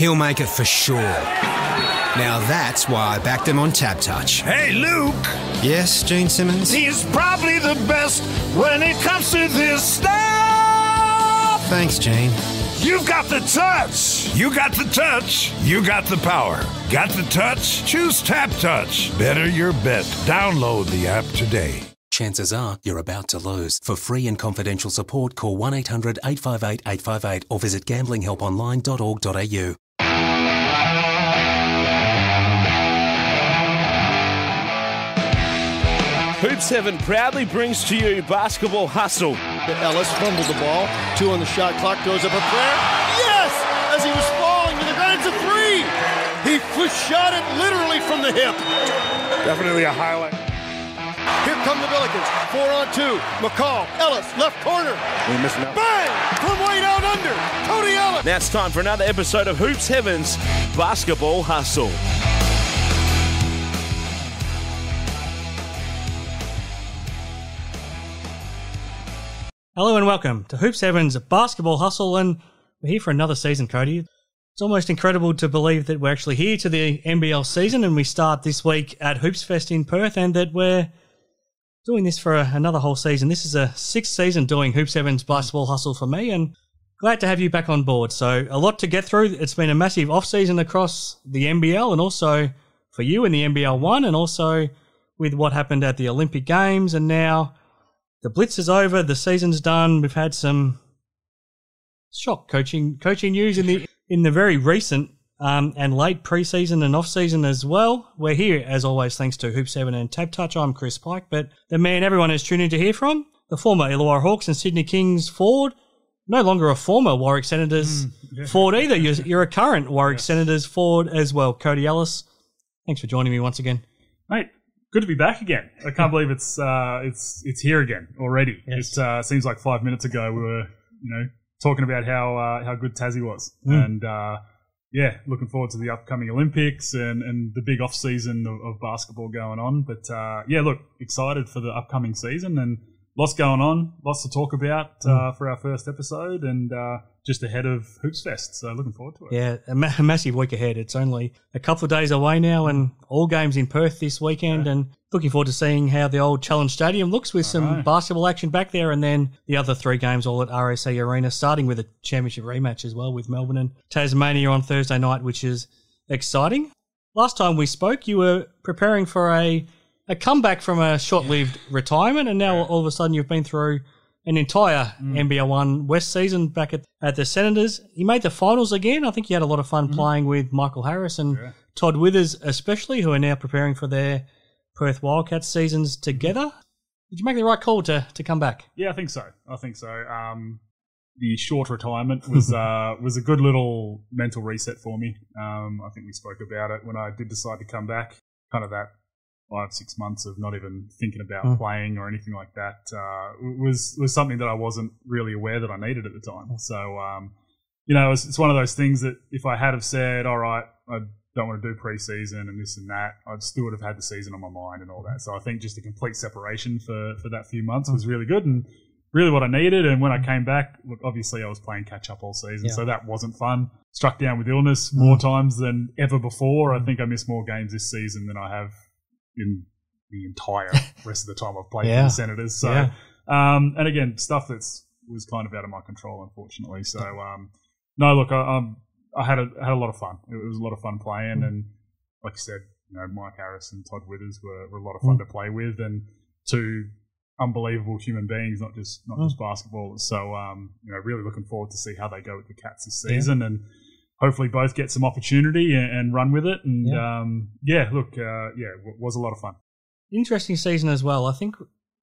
He'll make it for sure. Now that's why I backed him on TABtouch. Hey, Luke! Yes, Gene Simmons? He's probably the best when it comes to this stuff! Thanks, Gene. You've got the touch! You got the touch, you got the power. Got the touch? Choose TABtouch. Better your bet. Download the app today. Chances are you're about to lose. For free and confidential support, call 1 800 858 858 or visit gamblinghelponline.org.au. Hoops Heaven proudly brings to you Basketball Hustle. Ellis fumbled the ball. Two on the shot clock. Goes up a prayer. Yes! As he was falling to the ground, it's a three. He push shot it literally from the hip. Definitely a highlight. Here come the Billikens. Four on two. McCall. Ellis. Left corner. We missing out. Bang! From way down under. Cody Ellis. Now it's time for another episode of Hoops Heaven's Basketball Hustle. Hello and welcome to Hoops Heaven's Basketball Hustle, and we're here for another season, Cody. It's almost incredible to believe that we're actually here to the NBL season, and we start this week at Hoops Fest in Perth, and that we're doing this for another whole season. This is a sixth season doing Hoops Heaven's Basketball Hustle for me, and glad to have you back on board. So a lot to get through. It's been a massive off season across the NBL, and also for you in the NBL one, and also with what happened at the Olympic Games, and now the blitz is over. The season's done. We've had some shock coaching coaching news in the in the very recent um, and late preseason and off season as well. We're here as always, thanks to Hoops Heaven and TABtouch. I'm Chris Pike, but the man everyone is tuning to hear from, the former Illawarra Hawks and Sydney Kings forward, no longer a former Warwick Senators forward either. You're, you're a current Warwick Senators forward as well, Cody Ellis. Thanks for joining me once again. mate. Good to be back again. I can't believe it's uh, it's it's here again already. Yes. It uh, seems like five minutes ago we were you know talking about how uh, how good Tassie was, Mm. and uh, yeah, looking forward to the upcoming Olympics and, and the big off season of, of basketball going on. But uh, yeah, look, excited for the upcoming season and lots going on, lots to talk about Mm. uh, for our first episode, and uh, just ahead of Hoops Fest. So looking forward to it. Yeah, a, ma- a massive week ahead. It's only a couple of days away now, and all games in Perth this weekend. And looking forward to seeing how the old Challenge Stadium looks with some know. basketball action back there, and then the other three games all at RSA Arena, starting with a championship rematch as well with Melbourne and Tasmania on Thursday night, which is exciting. Last time we spoke, you were preparing for a a comeback from a short-lived retirement, and now all of a sudden you've been through an entire NBL One West season back at, at the Senators. You made the finals again. I think you had a lot of fun playing with Michael Harris and Todd Withers, especially, who are now preparing for their Perth Wildcats seasons together. Did you make the right call to, to come back? Yeah, I think so. I think so. Um, the short retirement was uh, was a good little mental reset for me. Um, I think we spoke about it when I did decide to come back. Kind of that five six months of not even thinking about Mm. playing or anything like that uh, was was something that I wasn't really aware that I needed at the time. So um, you know, it's, it's one of those things that if I had have said, all right, I don't want to do preseason and this and that, I'd still would have had the season on my mind and all that. So I think just a complete separation for, for that few months was really good and really what I needed. And when I came back, look, obviously I was playing catch up all season, Yeah. so that wasn't fun. Struck down with illness more times than ever before. I think I missed more games this season than I have in the entire rest of the time I've played Yeah. for the Senators. So, Yeah. um, and again, stuff that's was kind of out of my control, unfortunately. So, um, no, look, I, um, I had a had a lot of fun. It was a lot of fun playing, and like you said, you know, Mike Harris and Todd Withers were, were a lot of fun to play with, and two unbelievable human beings, not just not just basketball. So, um, you know, really looking forward to see how they go with the Cats this season, and hopefully both get some opportunity and, and run with it. And Yeah. um, yeah, look, uh, yeah, it was a lot of fun. Interesting season as well. I think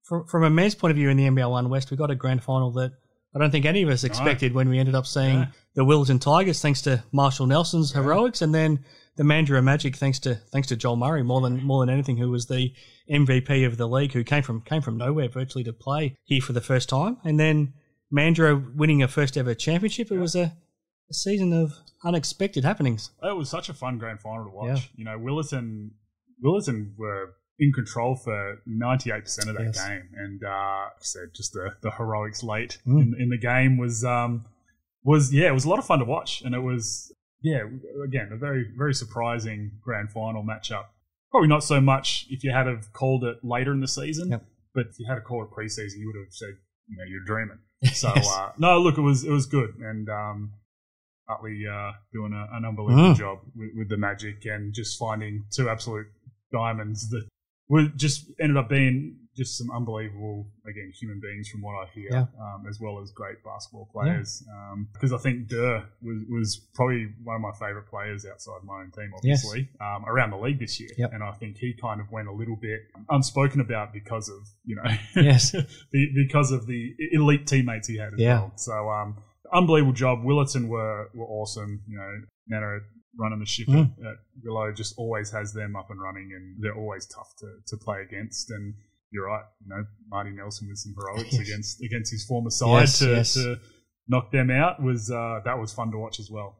from, from a men's point of view in the NBL One West, we got a grand final that I don't think any of us expected when we ended up seeing Yeah. the Willetton Tigers, thanks to Marshall Nelson's heroics, and then the Mandurah Magic, thanks to thanks to Joel Murray, more than more than anything, who was the MVP of the league, who came from came from nowhere virtually to play here for the first time, and then Mandurah winning a first ever championship. It was a, a season of unexpected happenings. It was such a fun grand final to watch. Yeah. You know, Willetton, Willetton were in control for 98% of that Yes. game. And, uh, said, just the, the heroics late Mm. in, in the game was, um, was, yeah, it was a lot of fun to watch. And it was, yeah, again, a very very surprising grand final matchup. Probably not so much if you had have called it later in the season, Yep. but if you had to call it preseason, you would have said, you know, you're dreaming. So Yes. uh, no, look, it was it was good, and um, Utley uh, doing a, an unbelievable Mm. job with, with the Magic and just finding two absolute diamonds that were just ended up being just some unbelievable again human beings from what I hear, Yeah. um, as well as great basketball players. Um, because I think Durr was, was probably one of my favourite players outside my own team, Yes. obviously, um, around the league this year. Yep. And I think he kind of went a little bit unspoken about because of you know Yes. be- because of the elite teammates he had as Yeah. well. So um, unbelievable job. Willetton were were awesome. You know, Nana running the ship Mm. at, at Willow just always has them up and running, and they're always tough to, to play against. And you're right, you know, Marty Nelson with some heroics against against his former side Yes, to, yes. to knock them out was uh, that was fun to watch as well.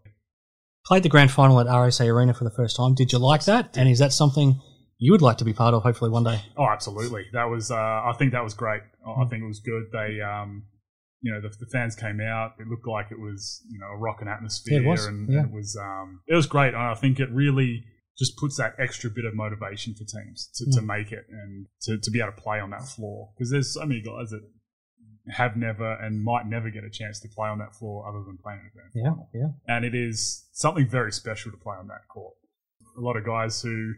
Played the grand final at RSA Arena for the first time. Did you like that? And is that something you would like to be part of, hopefully one day? Oh, absolutely. That was. Uh, I think that was great. I I Mm. think it was good. They, um, you know, the, the fans came out. It looked like it was, you know, a rocking atmosphere, Yeah, it was, and, yeah. and it was. Um, it was great. And I think it really just puts that extra bit of motivation for teams to, to Mm. make it and to, to be able to play on that floor because there's so many guys that have never and might never get a chance to play on that floor other than playing in a grand Yeah, final yeah. and it is something very special to play on that court. A lot of guys who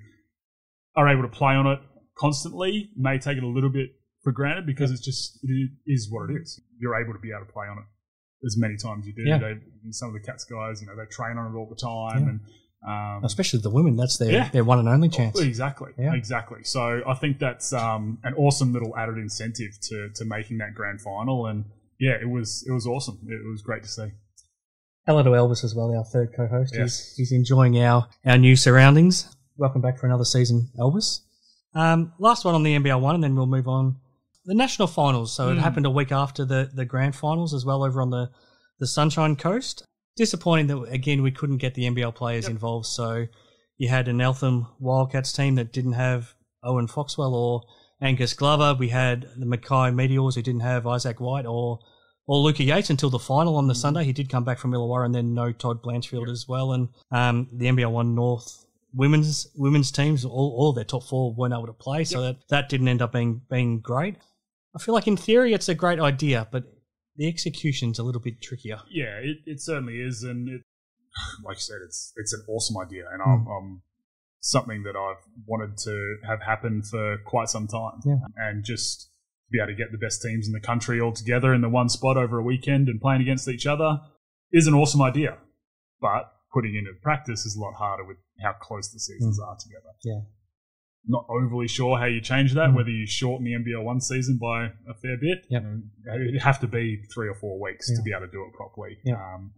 are able to play on it constantly may take it a little bit for granted because it's just it is what it is. You're able to be able to play on it as many times you do. Yeah. They, some of the Cats guys, you know, they train on it all the time, Yeah. and um, Especially the women. That's their, Yeah. their one and only chance. Exactly. Yeah. Exactly. So I think that's um, an awesome little added incentive to to making that grand final, and yeah, it was it was awesome. It was great to see. Hello to Elvis as well, our third co-host. Yes. He's, he's enjoying our, our new surroundings. Welcome back for another season, Elvis. Um, last one on the NBL one, and then we'll move on. The national finals. So it Hmm. happened a week after the, the grand finals as well over on the, the Sunshine Coast. Disappointing that, again, we couldn't get the NBL players involved. So you had an Eltham Wildcats team that didn't have Owen Foxwell or Angus Glover. We had the Mackay Meteors who didn't have Isaac White or or Luca Yates until the final on the Sunday. He did come back from Illawarra and then no Todd Blanchfield as well. And um, the NBL One North women's women's teams, all, all of their top four weren't able to play, so that, that didn't end up being being great. I feel like in theory it's a great idea, but the execution's a little bit trickier. Yeah, it, it certainly is, and it, like you said, it's it's an awesome idea, and Hmm. I'm, I'm something that I've wanted to have happen for quite some time, Yeah. and just to be able to get the best teams in the country all together in the one spot over a weekend and playing against each other is an awesome idea, but putting it into practice is a lot harder with how close the seasons are together. Yeah. Not overly sure how you change that, Mm. whether you shorten the NBL one season by a fair bit. Yep. It'd have to be three or four weeks Yeah. to be able to do it properly. Yeah. Um,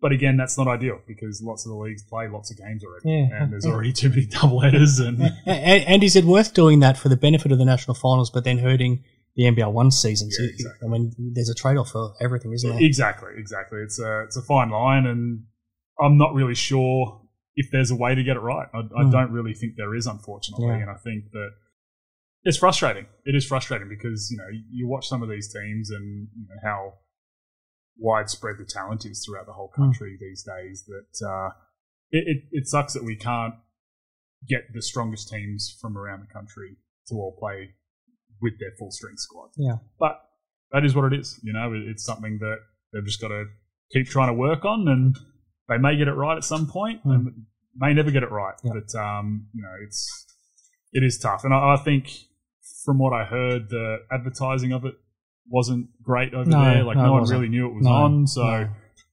but again, that's not ideal because lots of the leagues play lots of games already, Yeah. and there's already too many double headers. And And is it worth doing that for the benefit of the national finals, but then hurting the NBL one season? Yeah, exactly. I mean, there's a trade off for everything, isn't there? exactly, exactly, it's a it's a fine line, and I'm not really sure if there's a way to get it right. I, I Mm. don't really think there is, unfortunately, Yeah. and I think that it's frustrating. It is frustrating because you know you watch some of these teams and you know how widespread the talent is throughout the whole Hmm. country these days. That uh, it, it it sucks that we can't get the strongest teams from around the country to all play with their full strength squad. Yeah. But that is what it is. You know, it- it's something that they've just got to keep trying to work on, and they may get it right at some point. Hmm. They may never get it right, Yeah. but um, you know, it's it is tough. And I, I think from what I heard, the advertising of it wasn't great over No, there. Like no, no, one really knew it was No, on. So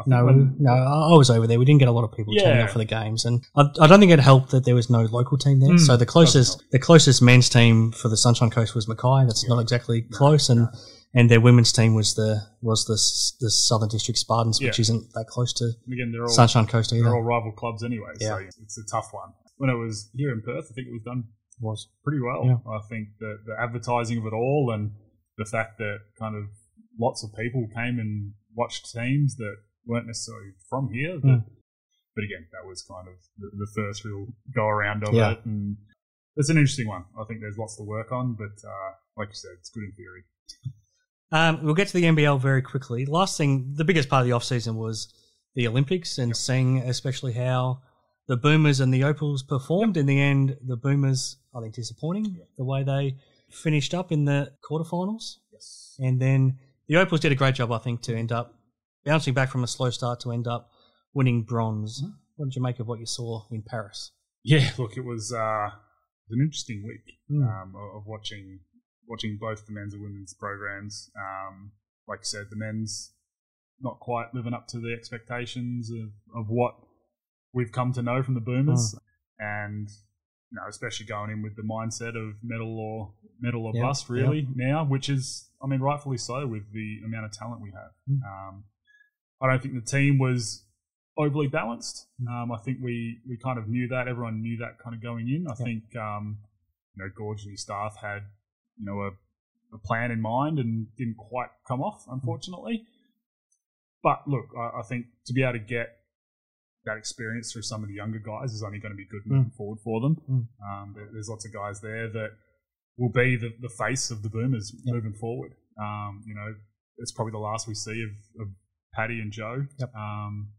no. When- no, I was over there. We didn't get a lot of people turning up for the games, and I, I don't think it helped that there was no local team there. Mm, so the closest, the closest men's team for the Sunshine Coast was Mackay. That's not exactly close, and and their women's team was the was the the Southern District Spartans, which Yeah. isn't that close to And again, they're all Sunshine Coast either. they're all rival clubs anyway. So Yeah. it's a tough one. When it was here in Perth, I think it was done was pretty well. Yeah. I think that the advertising of it all and the fact that kind of lots of people came and watched teams that weren't necessarily from here. But, Mm. but again, that was kind of the, the first real go around of it. And it's an interesting one. I think there's lots to work on, but uh, like you said, it's good in theory. Um, we'll get to the NBL very quickly. Last thing, the biggest part of the off season was the Olympics and seeing especially how the Boomers and the Opals performed. In the end, the Boomers, I think, disappointing the way they finished up in the quarterfinals. Yes. And then the Opals did a great job, I think, to end up bouncing back from a slow start to end up winning bronze. Mm-hmm. What did you make of what you saw in Paris? Yeah, look, it was uh, an interesting week Mm. um, of watching watching both the men's and women's programs. Um, like you said, the men's not quite living up to the expectations of, of what we've come to know from the Boomers, and you know, especially going in with the mindset of medal or medal or Yeah, bust, really now, which is, I mean, rightfully so with the amount of talent we have. Mm. Um, I don't think the team was overly balanced. Mm. Um, I think we, we kind of knew that. Everyone knew that kind of going in. I Yeah. think um, you know Goorj and his staff had you know a, a plan in mind and didn't quite come off, Mm. unfortunately. But look, I, I think to be able to get that experience through some of the younger guys is only going to be good moving forward for them. Mm. Um, there, there's lots of guys there that will be the, the face of the Boomers Yep. moving forward. Um, you know, it's probably the last we see of, of Paddy and Joe Yep. um,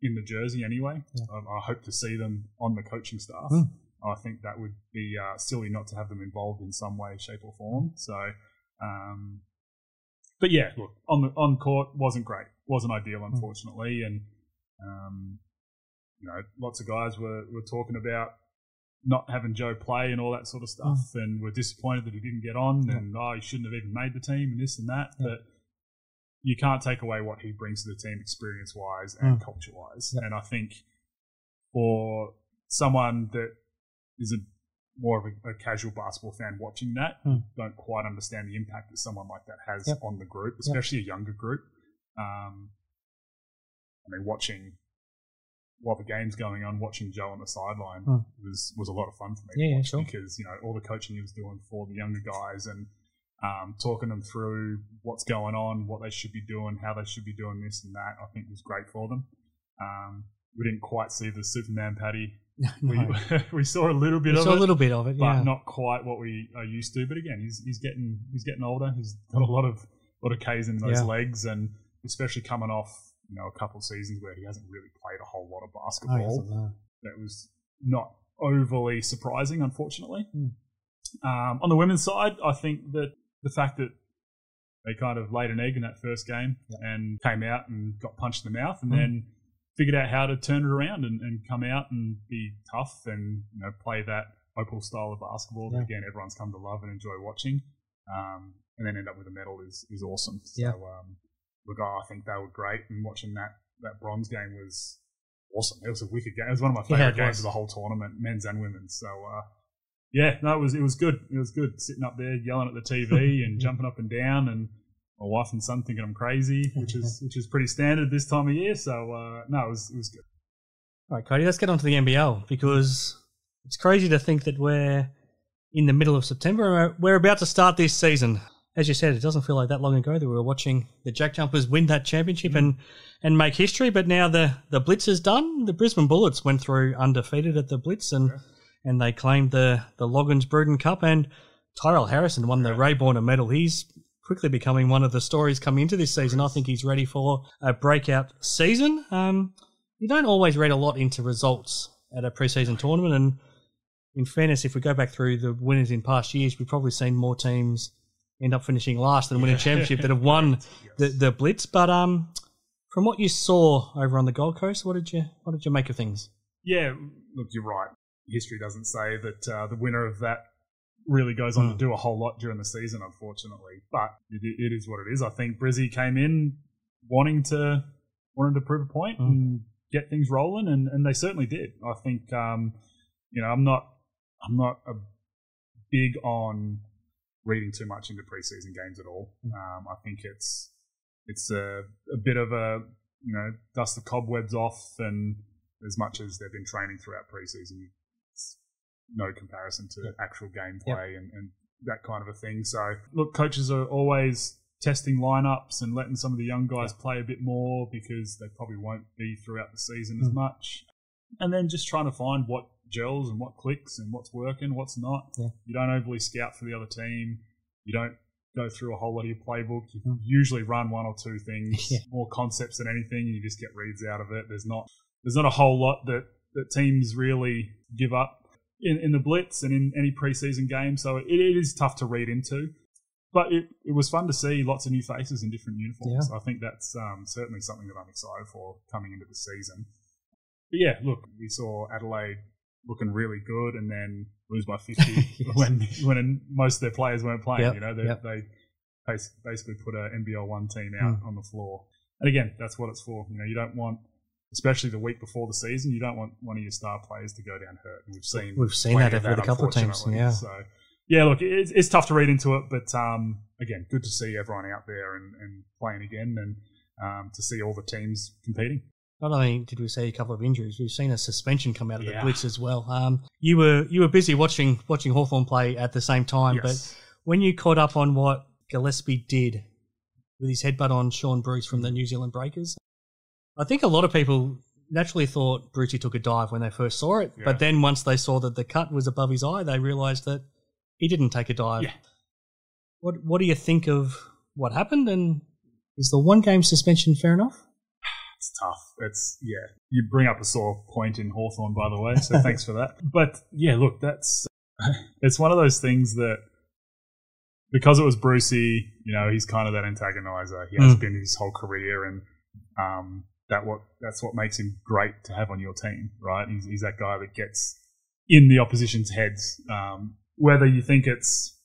in the jersey anyway. Yeah. I, I hope to see them on the coaching staff. Mm. I think that would be uh, silly not to have them involved in some way, shape, or form. So, um, but yeah, look on the on court wasn't great, wasn't ideal, Mm. unfortunately, and um, you know, lots of guys were were talking about not having Joe play and all that sort of stuff, and were disappointed that he didn't get on, Mm. Yeah. and oh, he shouldn't have even made the team, and this and that. Yeah. But you can't take away what he brings to the team, experience wise and Mm. culture wise. Yeah. And I think for someone that is a more of a, a casual basketball fan watching that, Mm. don't quite understand the impact that someone like that has Yep. on the group, especially a younger group. Um, I mean, watching while the game's going on, watching Joe on the sideline Mm. was was a lot of fun for me. Yeah, to yeah, watch sure. Because you know all the coaching he was doing for the younger guys and um, talking them through what's going on, what they should be doing, how they should be doing this and that. I think was great for them. Um, we didn't quite see the Superman Paddy. We, we saw a little bit We of saw it a little bit of it, but yeah. not quite what we are used to. But again, he's he's getting he's getting older. He's got a lot of lot of K's in those Yeah. legs, and especially coming off you know a couple of seasons where he hasn't really played a whole lot of Oh, basketball. no. that was not overly surprising, unfortunately. Mm. Um, on the women's side, I think that the fact that they kind of laid an egg in that first game and came out and got punched in the mouth, and Mm. then figured out how to turn it around and, and come out and be tough and you know play that opal style of basketball that again everyone's come to love and enjoy watching, um, and then end up with a medal is is awesome. Yeah. So um, look, I think they were great, and watching that that bronze game was awesome. It was a wicked game. It was one of my favorite it games of the whole tournament, men's and women's. So uh, yeah, no, it was it was good. It was good sitting up there yelling at the TV and jumping up and down, and my wife and son thinking I'm crazy, which is which is pretty standard this time of year. So uh, no, it was it was good. All right, Cody, let's get on to the NBL because it's crazy to think that we're in the middle of September and we're- we're about to start this season. As you said, it doesn't feel like that long ago that we were watching the Jack Jumpers win that championship and, and make history, but now the, the Blitz is done. The Brisbane Bullets went through undefeated at the Blitz and and they claimed the, the Loggins Bruton Cup and Tyrell Harrison won the Ray Borner medal. He's quickly becoming one of the stories coming into this season. I think he's ready for a breakout season. Um, you don't always read a lot into results at a preseason tournament. And in fairness, if we go back through the winners in past years, we've probably seen more teams end up finishing last than win a championship that have won the, the Blitz. But um, from what you saw over on the Gold Coast, what did you what did you make of things? Yeah, look, you're right. History doesn't say that uh, the winner of that really goes on to Mm. do a whole lot during the season, unfortunately. But it, it is what it is. I think Brizzy came in wanting to wanting to prove a point Mm. and get things rolling, and, and they certainly did. I think um, you know I'm not I'm not a big on reading too much into preseason games at all. Mm. Um, I think it's it's a, a bit of a you know dust the cobwebs off, and as much as they've been training throughout preseason, it's no comparison to actual gameplay and, and that kind of a thing. So look, coaches are always testing lineups and letting some of the young guys play a bit more because they probably won't be throughout the season as Mm. much. And then just trying to find what gels and what clicks and what's working, what's not. Yeah. You don't overly scout for the other team. You don't go through a whole lot of your playbook. You usually run one or two things, Yeah. more concepts than anything, you just get reads out of it. There's not there's not a whole lot that, that teams really give up in, in the blitz and in any preseason game. So it, it is tough to read into. But it, it was fun to see lots of new faces in different uniforms. I think that's um, certainly something that I'm excited for coming into the season. But yeah, look, we saw Adelaide looking really good and then lose by 50 when when most of their players weren't playing. Yep, You know, they, yep. they basically put a NBL one team out on the floor. And again, that's what it's for. You know, you don't want, especially the week before the season, you don't want one of your star players to go down hurt. And we've seen We've seen that of with a couple of teams, yeah. So yeah, look, it's, it's tough to read into it, but um, again, good to see everyone out there and, and playing again, and um, to see all the teams competing. Not only did we see a couple of injuries, we've seen a suspension come out of the blitz as well. Um, you were you were busy watching watching Hawthorn play at the same time, Yes. but when you caught up on what Gillespie did with his headbutt on Sean Bruce from the New Zealand Breakers, I think a lot of people naturally thought Brucey took a dive when they first saw it, Yeah. but then once they saw that the cut was above his eye, they realised that he didn't take a dive. Yeah. What What do you think of what happened, and is the one game suspension fair enough? It's tough. It's yeah. You bring up a sore point in Hawthorn, by the way, so thanks for that. But yeah, look, that's it's one of those things that because it was Brucey, you know, he's kind of that antagonizer. He has Mm. been his whole career, and um, that what that's what makes him great to have on your team, right? He's, he's that guy that gets in the opposition's heads, um, whether you think it's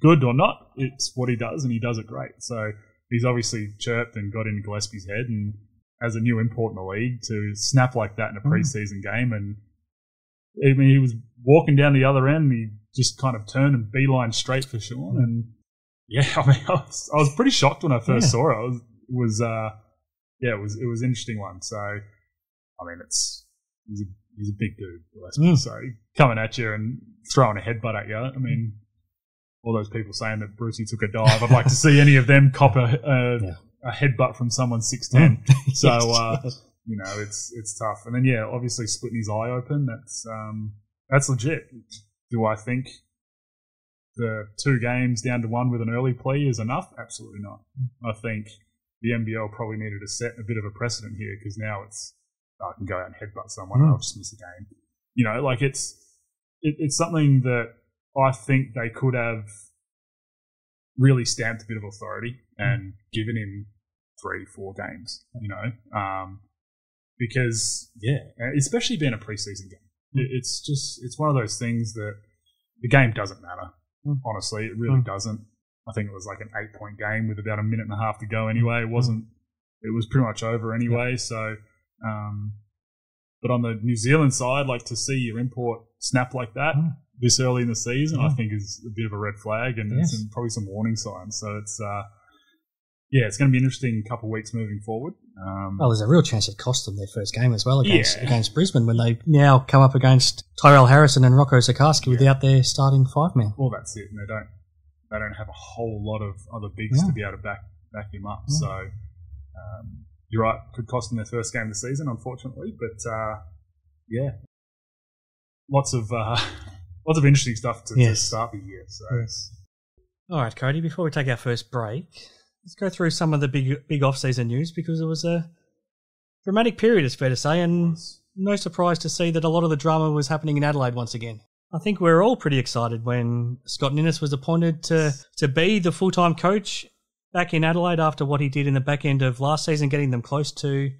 good or not. It's what he does, and he does it great. So he's obviously chirped and got into Gillespie's head, and as a new import in the league to snap like that in a preseason game, and I mean he was walking down the other end, and he just kind of turned and beeline straight for Sean, and yeah, I mean I was, I was pretty shocked when I first Yeah. saw it. I was, was uh, yeah, it was it was an interesting one. So I mean it's he's a he's a big dude, Mm. so coming at you and throwing a headbutt at you. I mean. All those people saying that Brucey took a dive. I'd like to see any of them cop a, a, Yeah. a headbutt from someone six ten. So uh, you know, it's it's tough. And then yeah, obviously splitting his eye open. That's um, that's legit. Do I think the two games down to one with an early plea is enough? Absolutely not. I think the NBL probably needed to set a bit of a precedent here because now it's I can go out and headbutt someone and Mm. I'll just miss a game. You know, like it's it, it's something that I think they could have really stamped a bit of authority and given him three, four games. You know, um, because yeah, especially being a preseason game, it, it's just it's one of those things that the game doesn't matter. Mm. Honestly, it really Mm. doesn't. I think it was like an eight point game with about a minute and a half to go. Anyway, it wasn't. It was pretty much over anyway. So, um, but on the New Zealand side, like to see your import snap like that Mm. this early in the season, I Mm. think is a bit of a red flag and Yes. some, probably some warning signs. So it's uh, yeah, it's going to be an interesting couple of weeks moving forward. Um, Well, there's a real chance it cost them their first game as well against Yeah. against Brisbane when they now come up against Tyrell Harrison and Rocco Zikarsky without their starting five man. well, that's it. And they don't they don't have a whole lot of other bigs Yeah. to be able to back back him up. Yeah. So um, you're right, could cost them their first game of the season, unfortunately. But uh, yeah, lots of uh, lots of interesting stuff to, to start the year. So All right, Cody. Before we take our first break, let's go through some of the big big off season news because it was a dramatic period. It's fair to say, and no surprise to see that a lot of the drama was happening in Adelaide once again. I think we we're all pretty excited when Scott Ninnis was appointed to to be the full time coach back in Adelaide after what he did in the back end of last season, getting them close to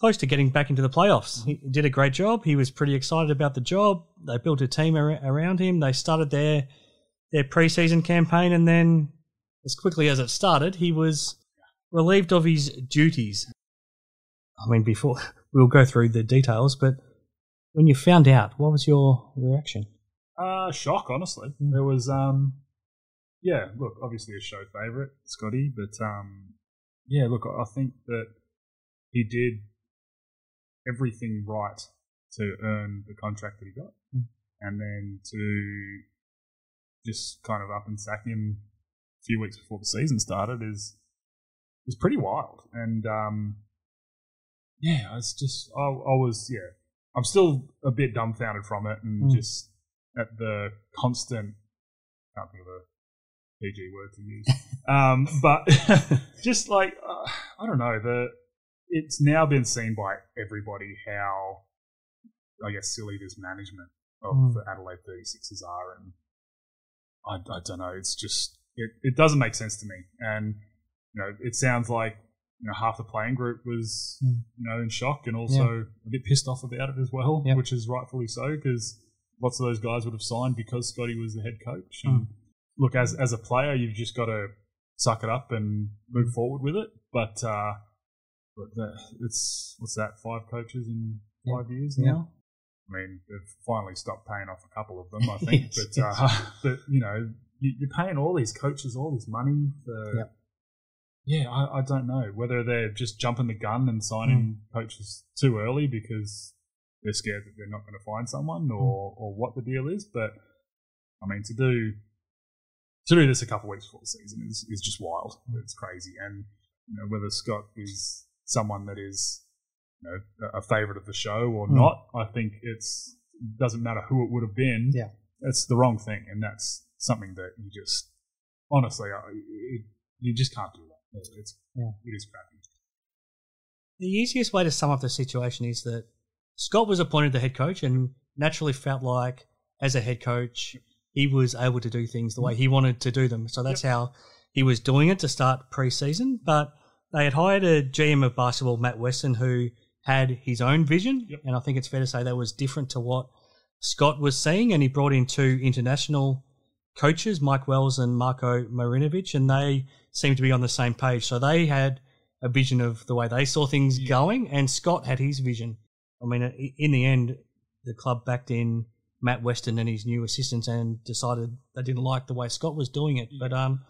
close to getting back into the playoffs. He did a great job. He was pretty excited about the job. They built a team ar- around him. They started their their preseason campaign, and then as quickly as it started, he was relieved of his duties. I mean, before we'll go through the details, but when you found out, what was your reaction? Uh, shock, honestly. There was, um, yeah, look, obviously a show favourite, Scotty, but, um, yeah, look, I think that he did everything right to earn the contract that he got. And then to just kind of up and sack him a few weeks before the season started is, was pretty wild. And, um, yeah, it's just, I, I was, yeah, I'm still a bit dumbfounded from it and Mm. just at the constant, can't think of a PG word to use. um, but just like uh, I don't know, the it's now been seen by everybody how I guess silly this management of Mm. the Adelaide 36ers are, and I, I don't know. It's just it, it doesn't make sense to me, and you know it sounds like you know half the playing group was Mm. you know in shock and also a bit pissed off about it as well, Yep. which is rightfully so because lots of those guys would have signed because Scotty was the head coach. Mm. Look, as as a player, you've just got to suck it up and move forward with it. But uh, but the, it's what's that? Five coaches in Yeah. five years Yeah. now. I mean, they've finally stopped paying off a couple of them, I think. Yes, but uh, but you know, you, you're paying all these coaches all this money for. Yep. Yeah, I, I don't know whether they're just jumping the gun and signing Hmm. coaches too early because they're scared that they're not going to find someone, or or what the deal is. But I mean, to do to do this a couple of weeks before the season is is just wild. It's crazy, and you know whether Scott is someone that is you know a favourite of the show or Mm. not. I think it's doesn't matter who it would have been. Yeah. it's the wrong thing, and that's something that you just honestly, it, you just can't do that. Yeah. it is crappy. The easiest way to sum up the situation is that Scott was appointed the head coach and naturally felt like, as a head coach, he was able to do things the way he wanted to do them. So that's how he was doing it to start preseason. But they had hired a GM of basketball, Matt Weston, who had his own vision. Yep. And I think it's fair to say that was different to what Scott was seeing. And he brought in two international coaches, Mike Wells and Marco Marinovic, and they seemed to be on the same page. So they had a vision of the way they saw things going, and Scott had his vision. I mean, in the end, the club backed in Matt Weston and his new assistants and decided they didn't like the way Scott was doing it. But um,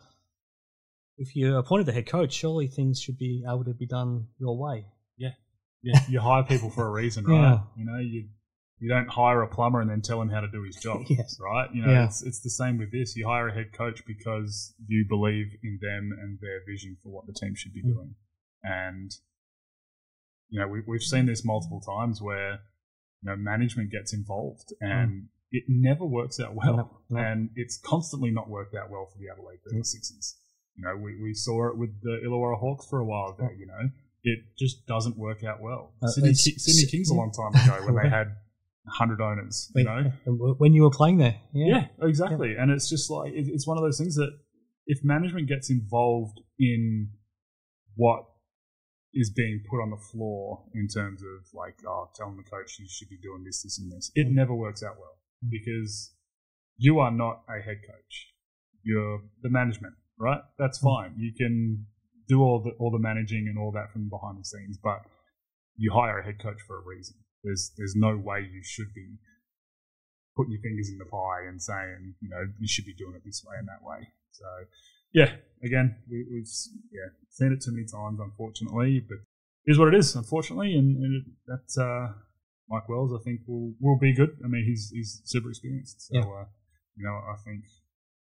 if you appointed the head coach, surely things should be able to be done your way. Yeah, you hire people for a reason, right? Yeah. You know, you you don't hire a plumber and then tell him how to do his job, Yes. right? You know, Yeah. it's it's the same with this. You hire a head coach because you believe in them and their vision for what the team should be Mm. doing, and you know, we, we've seen this multiple times where you know management gets involved and it never works out well, Mm. No, no. and it's constantly not worked out well for the Adelaide 36ers. You know, we, we saw it with the Illawarra Hawks for a while there. You know, it just doesn't work out well. Uh, Sydney, Sydney Kings a long time ago when they had hundred owners. You know, When, when you were playing there, yeah, exactly. And it's just like it, it's one of those things that if management gets involved in what is being put on the floor in terms of like, oh, telling the coach you should be doing this, this, and this, it mm. never works out well mm. because you are not a head coach. You're the management, right? That's mm. fine. You can do all the all the managing and all that from behind the scenes, but you hire a head coach for a reason. There's there's no way you should be putting your fingers in the pie and saying, you know, you should be doing it this way and that way. So, yeah, again, we, we've yeah seen it too many times, unfortunately, but it is what it is, unfortunately, and, and it, that uh, Mike Wells, I think, will will be good. I mean, he's he's super experienced, so Yeah. uh, you know, I think,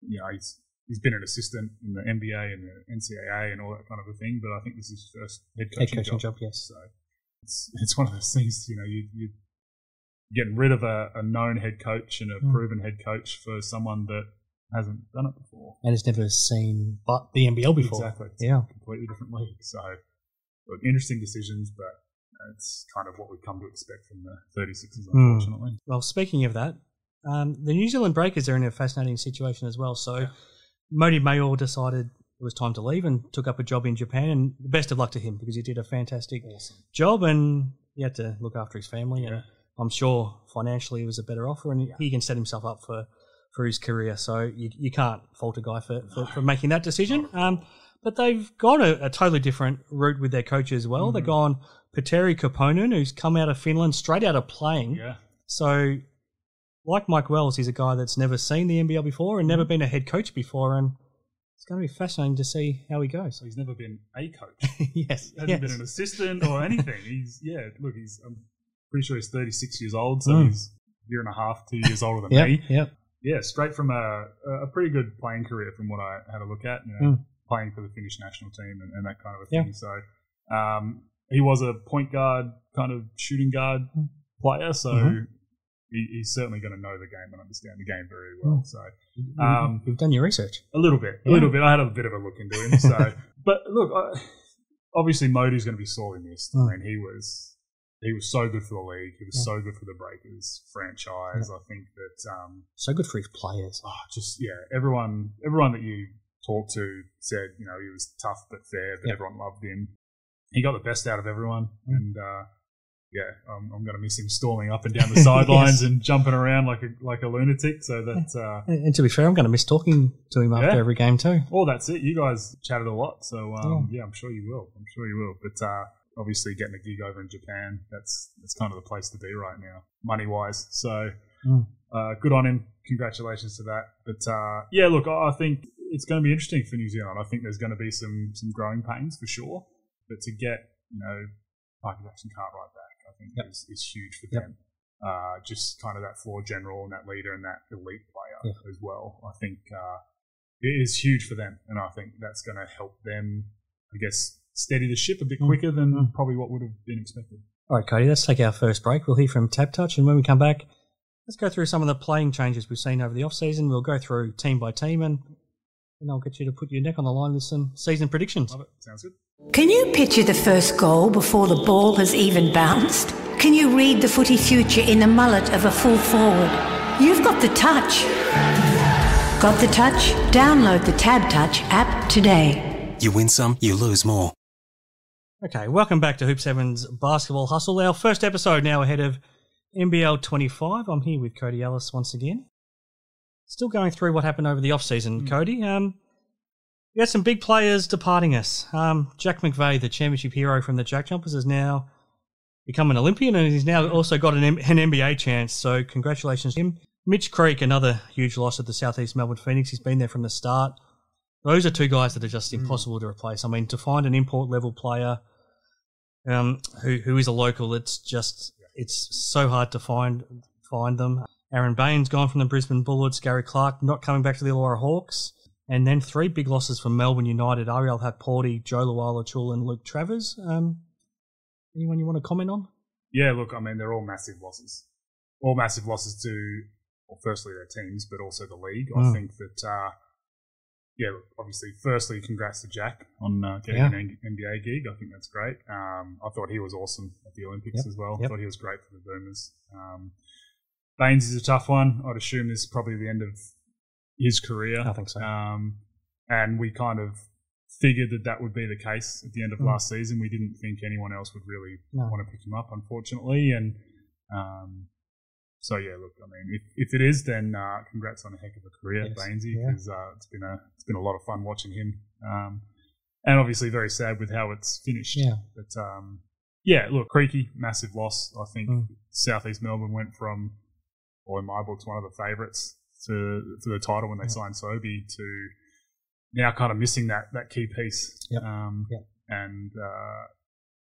you know, he's he's been an assistant in the NBA and the NCAA and all that kind of a thing, but I think this is his first head head coaching, coaching job. job, yes. So it's it's one of those things, you know, you you getting rid of a, a known head coach and a Mm. proven head coach for someone that hasn't done it before. And has never seen but the NBL before. Exactly. It's Yeah. a completely different league. So look, interesting decisions, but it's kind of what we've come to expect from the 36ers, Hmm. unfortunately. Well, speaking of that, um, the New Zealand Breakers are in a fascinating situation as well. So, Mody Maor decided it was time to leave and took up a job in Japan. And best of luck to him because he did a fantastic job and he had to look after his family. And I'm sure financially it was a better offer and he can set himself up for, for his career. So, you, you can't fault a guy for, for, for making that decision. Um, but they've gone a, a totally different route with their coach as well. They've gone Petteri Koponen, who's come out of Finland straight out of playing. Yeah. So, like Mike Wells, he's a guy that's never seen the NBL before and never been a head coach before, and it's going to be fascinating to see how he goes. So he's never been a coach. yes, hasn't yes. been an assistant or anything. he's yeah. Look, he's I'm pretty sure he's 36 years old, so Mm. he's a year and a half, two years older than Yep, me. yep. Yeah, straight from a a pretty good playing career from what I had a look at. You know, Mm. playing for the Finnish national team and, and that kind of a Yeah. thing. So um, he was a point guard, kind of shooting guard player. So Mhm. He, he's certainly going to know the game and understand the game very well. So um, You've done your research. a little bit, a Yeah. little bit. I had a bit of a look into him. So, but look, I, obviously Mody's going to be sorely missed. Mm. I mean, he was he was so good for the league. He was so good for the Breakers franchise. I think that um, So good for his players. oh, just yeah, everyone everyone that you talked to said you know he was tough but fair, but Yeah. everyone loved him. He got the best out of everyone, Mm. and uh, yeah, I'm, I'm going to miss him storming up and down the sidelines and jumping around like a like a lunatic. So that. Uh, And and to be fair, I'm going to miss talking to him after Yeah. every game too. well, that's it. You guys chatted a lot, so um, yeah, I'm sure you will. I'm sure you will. But uh, obviously, getting a gig over in Japan, that's that's kind of the place to be right now, money wise. So Mm. uh, good on him. Congratulations to that. But uh, yeah, look, I I think it's going to be interesting for New Zealand. I think there's going to be some some growing pains for sure. But to get you know Parker Jackson Cartwright back, think Yep. is, is huge for Yep. them. Uh, just kind of that floor general and that leader and that elite player Yeah. as well. I think uh, it is huge for them, and I think that's going to help them, I guess, steady the ship a bit Mm. quicker than Mm. probably what would have been expected. All right, Cody, let's take our first break. We'll hear from TABtouch, and when we come back, let's go through some of the playing changes we've seen over the off season. We'll go through team by team, and and I'll get you to put your neck on the line with some season predictions. Love it. Sounds good. Can you picture the first goal before the ball has even bounced? Can you read the footy future in the mullet of a full forward? You've got the touch. Got the touch? Download the TABtouch app today. You win some, you lose more. Okay, welcome back to Hoops Heaven's Basketball Hustle. Our first episode now ahead of NBL 25. I'm here with Cody Ellis once again. Still going through what happened over the off season, Cody. Um, we had some big players departing us. Um, Jack McVeigh, the championship hero from the Jack Jumpers, has now become an Olympian and he's now also got an, M- an NBA chance. So congratulations to him. Mitch Creek, another huge loss at the Southeast Melbourne Phoenix. He's been there from the start. Those are two guys that are just impossible to replace. I mean, to find an import level player um, who who is a local, it's just it's so hard to find find them. Aaron Bain's gone from the Brisbane Bullets. Gary Clark not coming back to the Illawarra Hawks. And then three big losses from Melbourne United: Ariel Hukporti, Joe Luala Chul, and Luke Travers. Um, anyone you want to comment on? Yeah, look, I mean, they're all massive losses. All massive losses to, well, firstly, their teams, but also the league. I Mm. think that, uh, yeah, obviously, firstly, congrats to Jack on uh, getting Yeah. an NBA gig. I think that's great. Um, I thought he was awesome at the Olympics Yep, as well. yep. I thought he was great for the Boomers. Um, Baines is a tough one. I'd assume this is probably the end of his career. I think so. Um, and we kind of figured that that would be the case at the end of Mm. last season. We didn't think anyone else would really No. want to pick him up, unfortunately. And um, so, yeah, look, I mean, if, if it is, then uh, congrats on a heck of a career, Yes, Bainesy, yeah. because uh, it's been a it's been a lot of fun watching him. Um, and obviously, very sad with how it's finished. Yeah. But um, yeah, look, Creaky, massive loss. I think Mm. Southeast Melbourne went from, or in my books, one of the favourites to to the title when they signed Sobey to now kind of missing that that key piece. Yep. Um, Yep. And uh,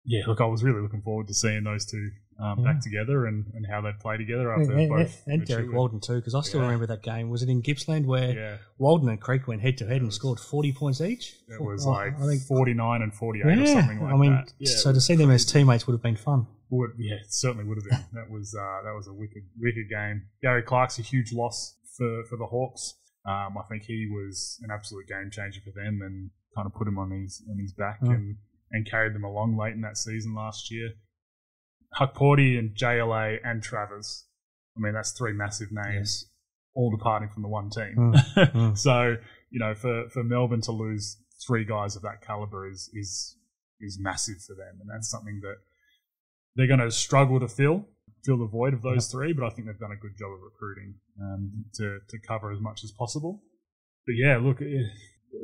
yeah, look, I was really looking forward to seeing those two um, Yeah. back together and, and how they'd play together after And, and, both. and Derrick. Walton too, because I still Yeah. remember that game. Was it in Gippsland where Yeah, Walton and Creek went head to head and scored forty points each? it was Oh, like I think 49 and 48 or something like I mean, that. Yeah, so to see them as teammates would have been fun. Would, yeah, it certainly would have been. That was uh, that was a wicked wicked game. Gary Clark's a huge loss for, for the Hawks. Um, I think he was an absolute game changer for them and kind of put him on his on his back Mm. and, and carried them along late in that season last year. Hukporti and JLA and Travers. I mean, that's three massive names, all departing from the one team. Mm, mm. so you know, for, for Melbourne to lose three guys of that caliber is is is massive for them, and that's something that they're going to struggle to fill fill the void of those three. But I think they've done a good job of recruiting um, to to cover as much as possible. But yeah, look, eh,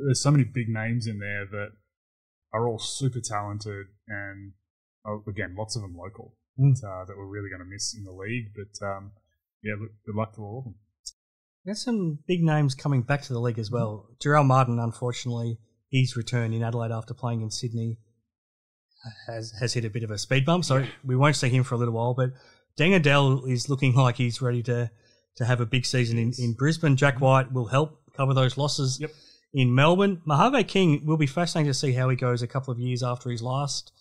there's so many big names in there that are all super talented, and oh, again, lots of them local Mm. uh, that we're really going to miss in the league. But um, yeah, look, good luck to all of them. There's some big names coming back to the league as well. Jarell Martin, unfortunately, his return in Adelaide after playing in Sydney has has hit a bit of a speed bump, so we won't see him for a little while. But Deng Adel is looking like he's ready to to have a big season in, in Brisbane. Jack White will help cover those losses Yep. in Melbourne. Mojave King will be fascinating to see how he goes a couple of years after his last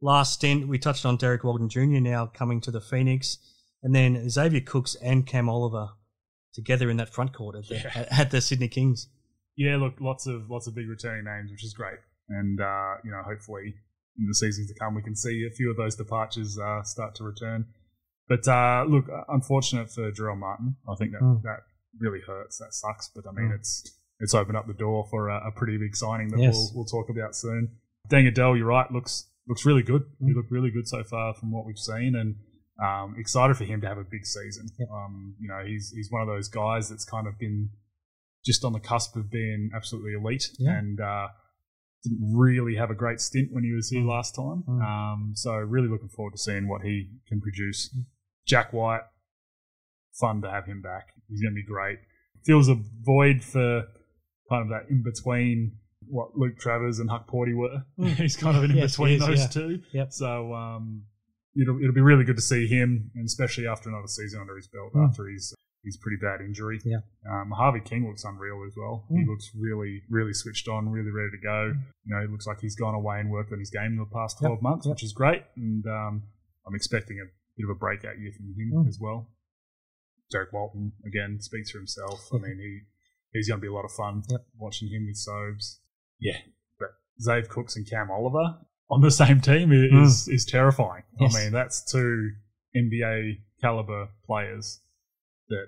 last stint. We touched on Derrick Walton Jr. now coming to the Phoenix. and then Xavier Cooks and Cam Oliver together in that front court at the, Yeah. at, at the Sydney Kings. Yeah, look, lots of lots of big returning names, which is great, and uh, you know, hopefully in the seasons to come, we can see a few of those departures uh, start to return. But uh, look, unfortunate for Jerome Martin. I think that Mm. that really hurts. That sucks. But I mean, Mm. it's it's opened up the door for a, a pretty big signing that Yes. we'll we'll talk about soon. Deng Adel, you're right. Looks looks really good. He Mm. looked really good so far from what we've seen, and um, excited for him to have a big season. Yep. Um, you know, he's he's one of those guys that's kind of been just on the cusp of being absolutely elite, Yeah. and uh, didn't really have a great stint when he was here last time. Mm. Um, so really looking forward to seeing what he can produce. Jack White, fun to have him back. He's going to be great. Feels a void for kind of that in between what Luke Travers and Hukporti were. He's kind of in Mm. Yes, between is, those yeah. two. Yep. So um, it'll it'll be really good to see him, and especially after another season under his belt Mm. after his his pretty bad injury. Yeah. Um, Harvey King looks unreal as well. He Mm. looks really really switched on, really ready to go. You know, it looks like he's gone away and worked on his game in the past Yep, twelve months, yep. which is great. And um, I'm expecting a bit of a breakout year from him Mm. as well. Derrick Walton again speaks for himself. I mean, he he's going to be a lot of fun Yep. watching him with Sobes. Yeah, but Zave Cooks and Cam Oliver on the same team i- is is terrifying. Mm. Yes. I mean, that's two NBA caliber players that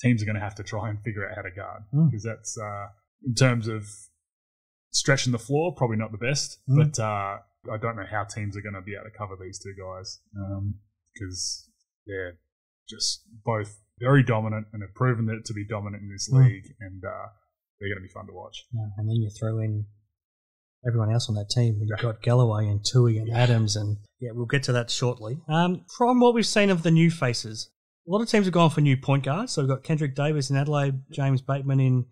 teams are going to have to try and figure out how to guard Mm. because that's uh, in terms of stretching the floor, probably not the best. Mm. But uh, I don't know how teams are going to be able to cover these two guys because they're just both very dominant and have proven that to be dominant in this Mm. league, and uh, they're going to be fun to watch. Yeah, and then you throw in everyone else on that team. You've Yeah. got Galloway and Tui and Adams, and yeah, we'll get to that shortly. Um, from what we've seen of the new faces, a lot of teams have gone for new point guards. So we've got Kendrick Davis in Adelaide, James Batemon in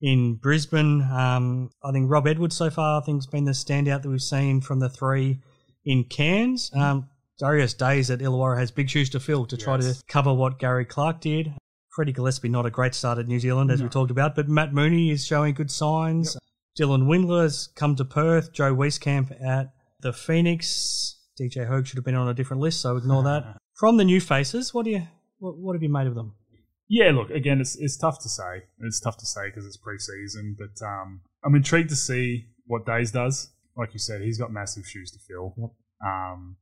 in Brisbane. Um, I think Rob Edwards so far, I think, has been the standout that we've seen from the three in Cairns. Um, Darius Days at Illawarra has big shoes to fill to try Yes. to cover what Gary Clark did. Freddie Gillespie, not a great start at New Zealand, as we talked about, but Matt Mooney is showing good signs. Dylan Windler's come to Perth. Joe Wieskamp at the Phoenix. DJ Hogue should have been on a different list, so ignore that. From the new faces, what do you what, what have you made of them? Yeah, look, again, it's it's tough to say. It's tough to say because it's preseason, but um, I'm intrigued to see what Days does. Like you said, he's got massive shoes to fill. Yep. Um,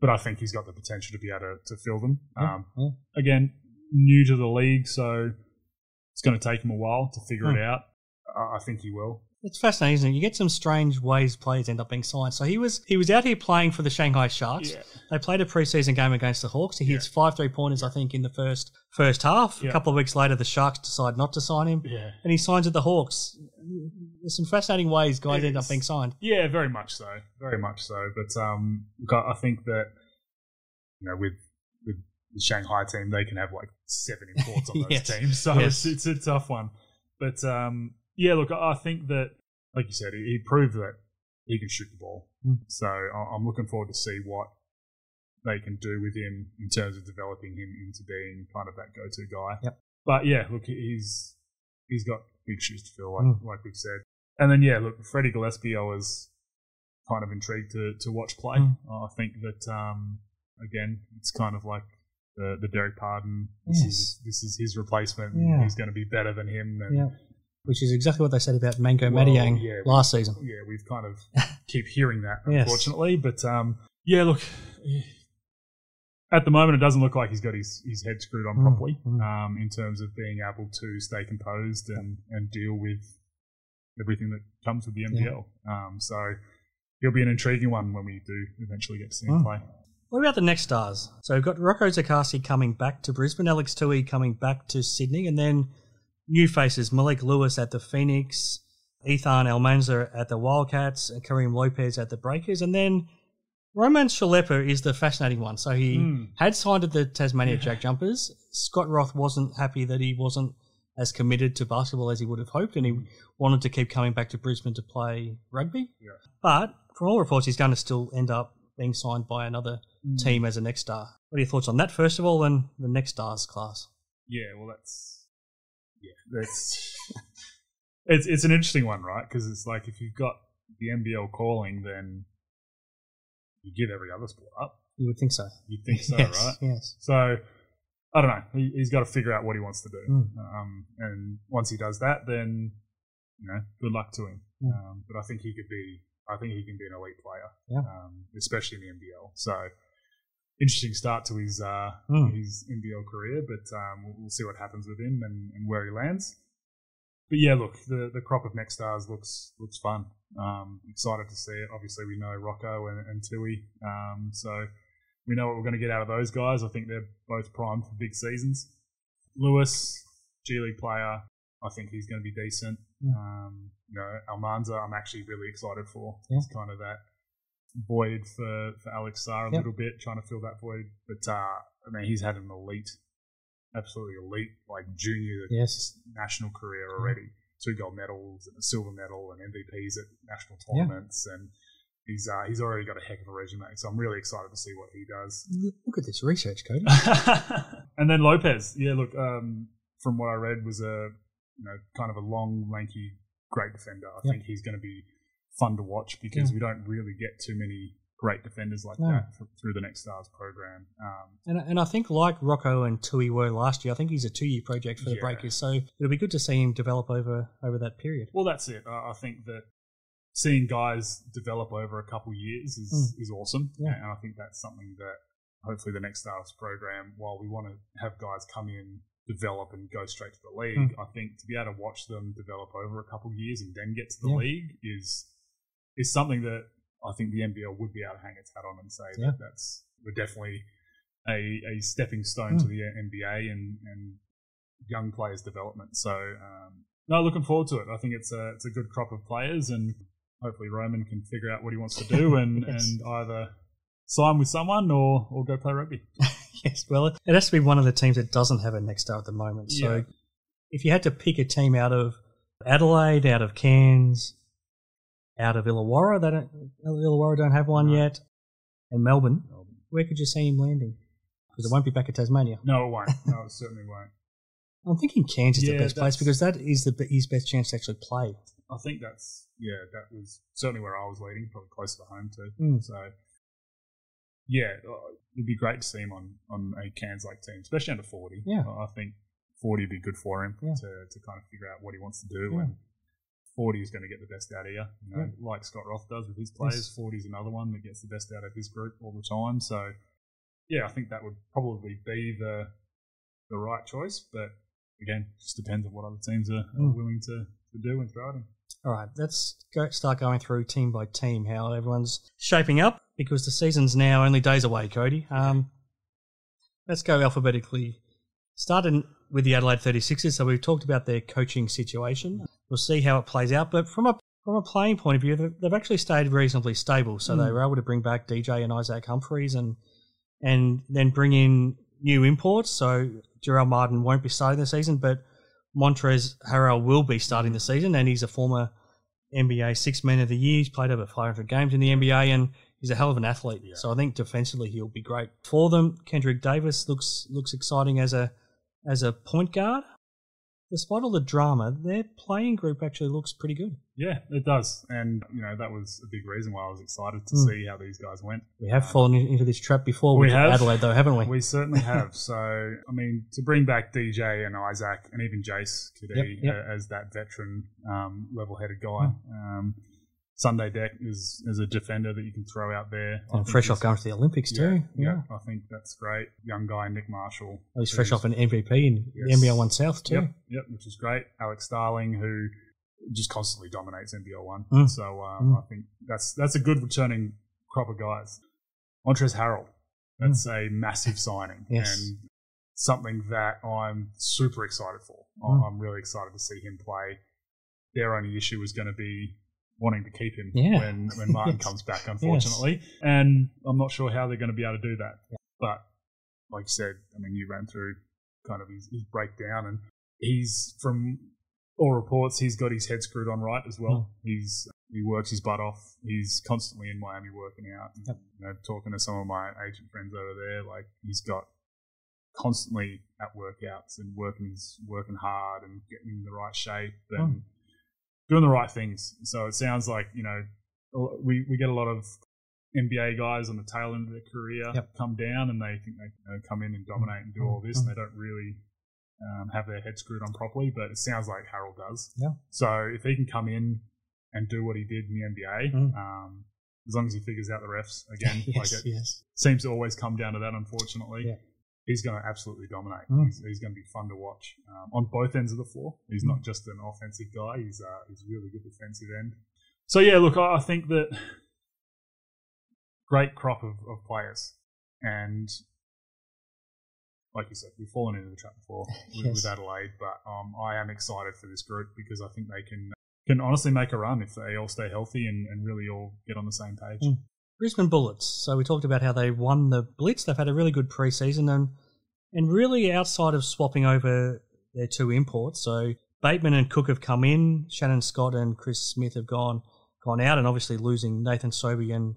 but I think he's got the potential to be able to, to fill them. Yeah, Um, yeah. Again, new to the league, so it's going to take him a while to figure Hmm. it out. I, I think he will. It's fascinating, isn't it? You get some strange ways players end up being signed. So he was he was out here playing for the Shanghai Sharks. Yeah. They played a preseason game against the Hawks. He hits five three pointers, I think, in the first first half. Yeah. A couple of weeks later, the Sharks decide not to sign him, Yeah. and he signs at the Hawks. There's some fascinating ways guys It end up being signed. Yeah, very much so. Very much so. But um, I I think that you know, with with the Shanghai team, they can have like seven imports on those Yes. teams, so Yes. it's, it's a tough one. But um, yeah, look, I think that, like you said, he, proved that he can shoot the ball. Mm. So I'm looking forward to see what they can do with him in terms of developing him into being kind of that go-to guy. Yep. But yeah, look, he's he's got big shoes to fill, like, Mm. like we've said. And then yeah, look, Freddie Gillespie, I was kind of intrigued to, to watch play. Mm. I think that um, again, it's kind of like the, the Derek Pardon. This Yes. is this is his replacement. Yeah. He's going to be better than him. And, Yeah. Which is exactly what they said about Mango Well, Mathiang yeah, last season. Yeah, we've kind of keep hearing that, Yes. unfortunately. But um, yeah, look, at the moment, it doesn't look like he's got his, his head screwed on Mm, properly mm. um, in terms of being able to stay composed and, and deal with everything that comes with the NBL. Um, so he'll be an intriguing one when we do eventually get to see him Mm. play. What about the next stars? So we've got Rocco Zikarsky coming back to Brisbane, Alex Tui coming back to Sydney, and then new faces Malik Lewis at the Phoenix, Ethan Almanza at the Wildcats, and Karim Lopez at the Breakers, and then Roman Siulepa is the fascinating one. So he Mm. had signed at the Tasmania Jack Jumpers. Scott Roth wasn't happy that he wasn't as committed to basketball as he would have hoped, and he wanted to keep coming back to Brisbane to play rugby. Yeah. But from all reports, he's going to still end up being signed by another Mm. team as a next star. What are your thoughts on that, first of all, and the next stars class? Yeah, well, that's yeah, that's it's it's an interesting one, right? Because it's like if you've got the NBL calling, then you give every other sport up. You would think so. You'd think so, yes, right? Yes. So I don't know. He, he's got to figure out what he wants to do. Mm. Um, and once he does that, then you know, good luck to him. Mm. Um, but I think he could be. I think he can be an elite player, Yeah. um, especially in the NBL. So interesting start to his uh, Mm. his NBL career, but um, we'll, we'll see what happens with him and, and where he lands. But yeah, look, the the crop of next stars looks looks fun. Um, excited to see it. Obviously, we know Rocco and, and Tui, um, so we know what we're going to get out of those guys. I think they're both primed for big seasons. Lewis, G League player, I think he's going to be decent. Mm. Um, you know, Almanza, I'm actually really excited for. Yeah. It's kind of that void for, for Alex Sarr a Yep. little bit, trying to fill that void. But uh, I mean, he's had an elite, absolutely elite, like junior Yes. national career already. Two gold medals and a silver medal and MVPs at national Yeah. tournaments, and he's uh, he's already got a heck of a resume. So I'm really excited to see what he does. Look at this research, Cody. and then Lopez, yeah, look, um, from what I read, was a you know kind of a long, lanky, great defender. I Yep. think he's going to be fun to watch because Yeah. we don't really get too many great defenders like No. that th- through the Next Stars program. Um, And, and I think, like Rocco and Tui were last year, I think he's a two year project for the Yeah. Breakers. So it'll be good to see him develop over over that period. well, that's it. I, I think that seeing guys develop over a couple years is, is awesome. Yeah. and I think that's something that hopefully the Next Stars program, while we want to have guys come in, develop, and go straight to the league, Hmm. I think to be able to watch them develop over a couple years and then get to the Yeah. league is is something that I think the NBL would be able to hang its hat on and say Yeah. that that's we're definitely a, a stepping stone to Hmm. the NBA and, and young players' development. So um, no, looking forward to it. I think it's a it's a good crop of players, and hopefully Roman can figure out what he wants to do and, Yes. and either sign with someone or or go play rugby. yes, well, it has to be one of the teams that doesn't have a next star at the moment. So Yeah. if you had to pick a team out of Adelaide, out of Cairns, out of Illawarra, they don't, Illawarra don't have one No. yet, and Melbourne, where could you see him landing? Because it won't be back at Tasmania. No, it won't. No, it certainly won't. I'm thinking Cairns is Yeah, the best place because that is the his best chance to actually play. I think that's yeah, that was certainly where I was leading, probably closer to home too. Mm. So yeah, uh, it'd be great to see him on on a Cairns like team, especially under forty. Yeah. I think forty would be good for him Yeah. to to kind of figure out what he wants to do Yeah. and. 40 is going to get the best out of you, you know, like Scott Roth does with his players. Yes. 40 is another one that gets the best out of his group all the time. So, yeah, I think that would probably be the the right choice. But again, just depends on what other teams are, are Mm. willing to, to do and throw at him. All right, let's go, start going through team by team how everyone's shaping up because the season's now only days away, Cody. Um, let's go alphabetically. Starting with the Adelaide 36ers, so we've talked about their coaching situation. We'll see how it plays out, but from a from a playing point of view, they've- actually stayed reasonably stable. So they hmm. were able to bring back DJ and Isaac Humphreys, and and then bring in new imports. So Jarell Martin won't be starting the season, but Montrezl Harrell will be starting the season, and he's a former NBA Six Man of the Year. He's played over 500 games in the NBA, and he's a hell of an athlete. So I think defensively he'll be great for them. Kendrick Davis looks looks exciting as a as a point guard. Despite all the drama, their playing group actually looks pretty good. Yeah, it does. And, you know, that was a big reason why I was excited to Mm. see how these guys went. We have fallen into this trap before We with have. Adelaide, though, haven't we? We certainly have. So, I mean, to bring back DJ and Isaac and even Jace Cadee Yep, yep. uh, as that veteran, um, level-headed guy. Um, Sunday Dech is, is a defender that you can throw out there. And think fresh off going to the Olympics yeah, too. yeah, I think that's great. Young guy, Nick Marshall. he's fresh off an MVP in yes. NBL One South too. Yep, yep, which is great. Alex Starling, who just constantly dominates NBL one. Mm. So um, Mm. I think that's that's a good returning crop of guys. Montrezl Harrell, that's a massive signing Mm. Yes. and something that I'm super excited for. Mm. I'm really excited to see him play. Their only issue is going to be wanting to keep him Yeah. when when Martin Yes. comes back, unfortunately. And I'm not sure how they're going to be able to do that. But like you said, I mean, you ran through kind of his, his breakdown, and he's from all reports, he's got his head screwed on right as well. Hmm. He's he works his butt off. He's constantly in Miami working out. And, Yep. You know, talking to some of my agent friends over there, like he's got constantly at workouts and working working hard and getting in the right shape hmm. and doing the right things. So it sounds like you know we we get a lot of NBA guys on the tail end of their career Yep. come down and they think they you know, come in and dominate and do all this, and they don't really um, have their head screwed on properly. But it sounds like Harrell does. Yeah. So if he can come in and do what he did in the NBA, Mm. um, as long as he figures out the refs again, like yes, it yes. seems to always come down to that. Unfortunately, Yeah. He's going to absolutely dominate. Mm. He's, he's going to be fun to watch um, on both ends of the floor. He's Mm. not just an offensive guy; he's uh, he's a really good defensive end. So yeah, look, I I think that great crop of, of players, and like you said, we've fallen into the trap before with, Yes. with Adelaide, but um, I am excited for this group because I think they can can honestly make a run if they all stay healthy and, and really all get on the same page. Mm. Brisbane Bullets. So we talked about how they won the Blitz. They've had a really good preseason and and really outside of swapping over their two imports. So Batemon and Cook have come in. Shannon Scott and Chris Smith have gone gone out, and obviously losing Nathan Sobey and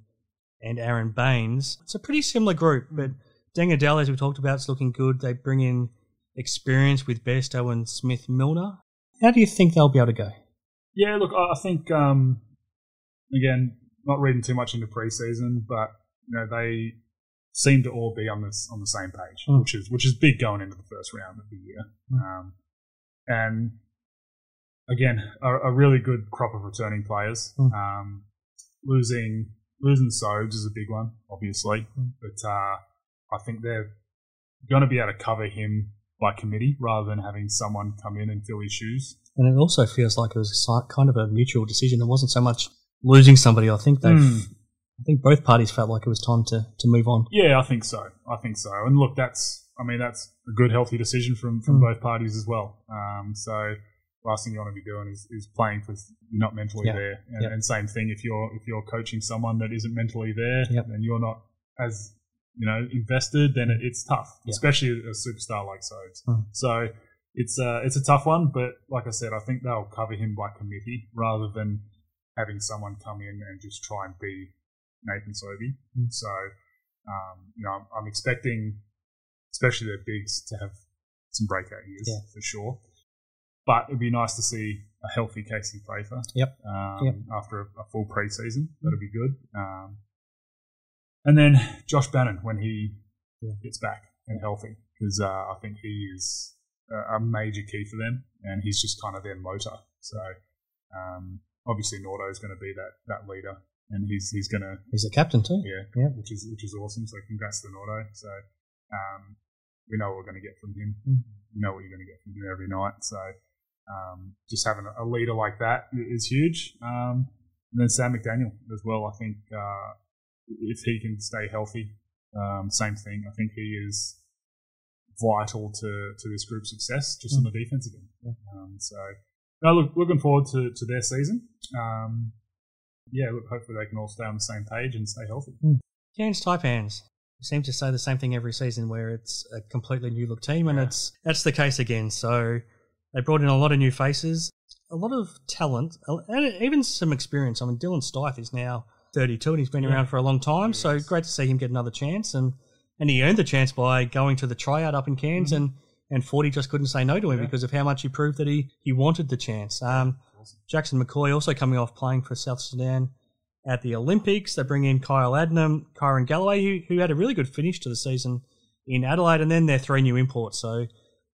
and Aron Baynes. It's a pretty similar group, but Deng Adel, as we talked about, is looking good. They bring in experience with Besto and Smith Milner. How do you think they'll be able to go? Yeah, look, I I think um, again, not reading too much into preseason, but you know they seem to all be on this on the same page, Mm. which is which is big going into the first round of the year. Um, and again, a, a really good crop of returning players. Mm. Um, losing losing Sobes is a big one, obviously, Mm. but uh, I think they're going to be able to cover him by committee rather than having someone come in and fill his shoes. And it also feels like it was kind of a mutual decision. It wasn't so much losing somebody. I think they've, Mm. I think both parties felt like it was time to, to move on. Yeah, I think so. I think so. And look, that's I mean that's a good, healthy decision from from Mm. both parties as well. Um, so last thing you want to be doing is, is playing because you're not mentally Yeah. there. And, Yep. and same thing if you're if you're coaching someone that isn't mentally there, Yep. then you're not as you know invested. Then it, it's tough, especially a superstar like Sobes. Mm. So it's uh, it's a tough one, but like I said, I think they'll cover him by committee rather than having someone come in and just try and be Nathan Sobey. Mm. So um, you know, I'm, I'm expecting, especially their bigs, to have some breakout years Yeah. for sure. But it'd be nice to see a healthy Casey Prather Yep. um, Yep. after a, a full preseason. That'd be good. Um, and then Josh Bannan when he Yeah. gets back and healthy, because uh, I think he is a, a major key for them, and he's just kind of their motor. So um, obviously Nordo is going to be that that leader, and he's he's going to He's a captain too. yeah, Yeah. which is which is awesome. So congrats to Nordo. So um, we know what we're going to get from him. Mm. We know what you're going to get from him every night. So um, just having a, leader like that is huge. Um, and then Sam McDaniel as well. I think uh, if he can stay healthy, um, same thing. I think he is vital to, to this group's success, just on the defensive end. Um, so no, look, looking forward to, to their season. Um, yeah, look, hopefully they can all stay on the same page and stay healthy. Cairns Taipans seem to say the same thing every season, where it's a completely new look team, and it's that's the case again. So they brought in a lot of new faces, a lot of talent, and even some experience. I mean, Dylan Stith is now 32 and he's been around for a long time, so great to see him get another chance. And and he earned the chance by going to the tryout up in Cairns, and and 40 just couldn't say no to him Yeah. because of how much he proved that he he wanted the chance. Um, Jackson McCoy also coming off playing for South Sudan at the Olympics. They bring in Kyle Adnam, Kyron Galloway, who, who had a really good finish to the season in Adelaide, and then their three new imports. So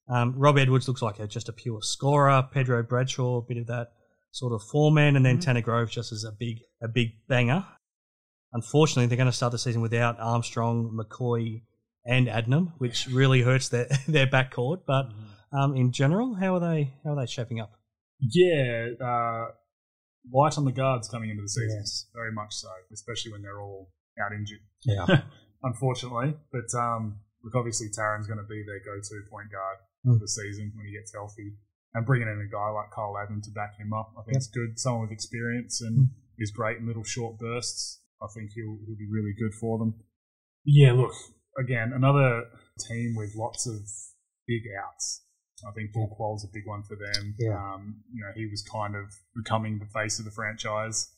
um, Rob Edwards looks like a, just a pure scorer. Pedro Bradshaw, a bit of that sort of foreman, and then Tanner Grove just as a big a big banger. Unfortunately, they're going to start the season without Armstrong, McCoy, and Adnam, which really hurts their their backcourt. But um, in general, how are they how are they shaping up? Yeah, uh, light on the guards coming into the season. Yes. Very much so, especially when they're all out injured, Yeah. unfortunately. But um, look, obviously Taran's going to be their go-to point guard Mm. for the season when he gets healthy. And bringing in a guy like Kyle Adnam to back him up, I think Yep. it's good. Someone with experience and Mm. is great in little short bursts. I think he'll he'll be really good for them. Yeah, look, again, another team with lots of big outs. I think Paul Quall's a big one for them. Yeah. Um, you know, he was kind of becoming the face of the franchise.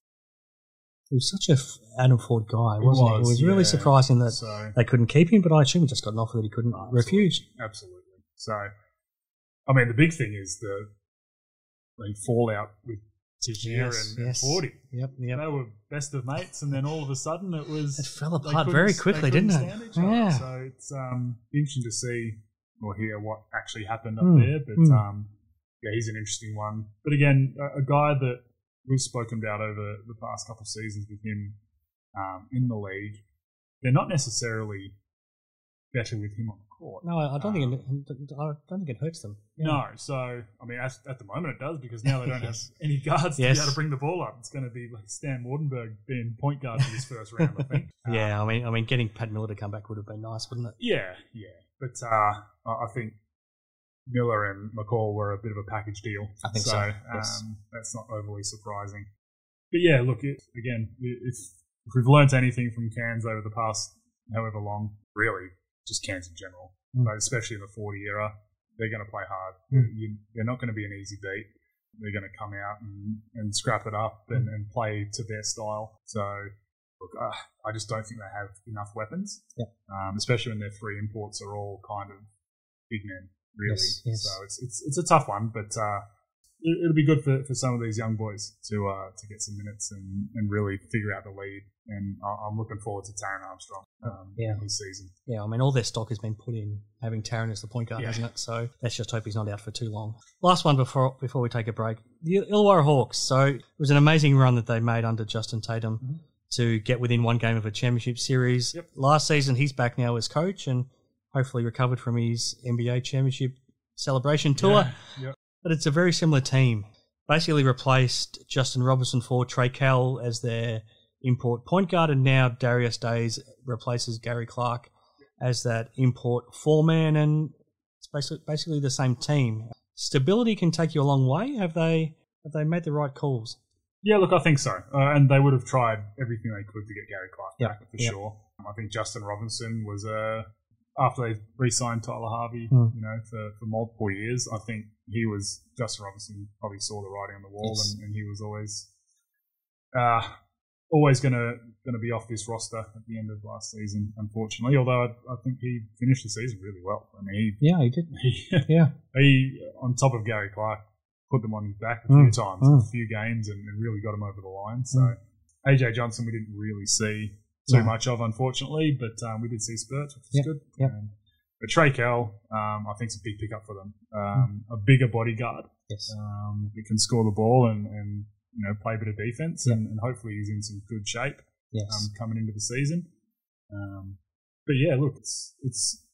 He was such a f- Adam Forde guy, wasn't he? It was, was really surprising that So they couldn't keep him, but I assume he just got an offer that he couldn't refuse. Absolutely. So, I mean, the big thing is the, the fallout with Tahjere Yes, and, yes. and Forty. Yep, yep. They were best of mates, and then all of a sudden it was It fell apart very quickly, didn't it? stand each other. Yeah. So it's um, interesting to see or hear what actually happened up Mm, there. But mm. um, yeah, he's an interesting one. But again, a, a guy that we've spoken about over the past couple of seasons with him um, in the league. They're not necessarily better with him on the court. No, I don't think Um, it, I don't think it hurts them. no, so I mean, at, at the moment it does because now they don't have any guards to Yes. be able to bring the ball up. It's going to be like Stan Waardenburg being point guard for this first round, I think. Yeah, I mean, I mean, getting Pat Miller to come back would have been nice, wouldn't it? Yeah, yeah, but uh, I think Miller and McCall were a bit of a package deal. I think so, yes. Um, that's not overly surprising. But yeah, look, it, again, if if we've learnt anything from Cairns over the past however long, really, just Cairns in general, Mm. but especially in the 40 era, they're going to play hard. Mm. You, they're not going to be an easy beat. They're going to come out and, and scrap it up and, Mm. and play to their style. So, look, uh, I just don't think they have enough weapons, Yeah. um, especially when their three imports are all kind of big men, really. Yes, yes. So it's, it's it's a tough one, but uh, it'll be good for, for some of these young boys to uh, to get some minutes and, and really figure out the lead. And I- I'm looking forward to Taran Armstrong um, Yeah. this season. Yeah, I mean, all their stock has been put in having Taron as the point guard, Yeah. hasn't it? So let's just hope he's not out for too long. Last one before before we take a break. The Illawarra Hawks. So it was an amazing run that they made under Justin Tatum to get within one game of a championship series. Yep. Last season, he's back now as coach and hopefully recovered from his NBA championship celebration tour. Yeah. Yep. But it's a very similar team. Basically replaced Justin Robinson for Trey Kell as their import point guard, and now Darius Days replaces Gary Clark as that import four man, and it's basically basically the same team. Stability can take you a long way. Have they have they made the right calls? Yeah, look, I think so. Uh, and they would have tried everything they could to get Gary Clark Yep, back for yep. sure. I think Justin Robinson was uh, after they re-signed Tyler Harvey, Hmm. you know, for, for multiple years. I think he was Justin Robinson probably saw the writing on the wall, and, and he was always uh, always gonna gonna be off this roster at the end of last season. Unfortunately, although I, I think he finished the season really well. I mean, Yeah, he did. he, he Yeah, he, on top of Gary Clark, put them on his back a few Mm, times, mm. a few games, and, and really got him over the line. So Mm. AJ Johnson, we didn't really see too No. much of, unfortunately, but um, we did see spurts, which is Yep, good. yep. Um, but Trey Kell, um, I think, is a big pickup for them. Um, A bigger bodyguard yes, um, that can score the ball and, and you know play a bit of defense, and, and hopefully he's in some good shape yes. um, coming into the season. Um, but yeah, look, it's it's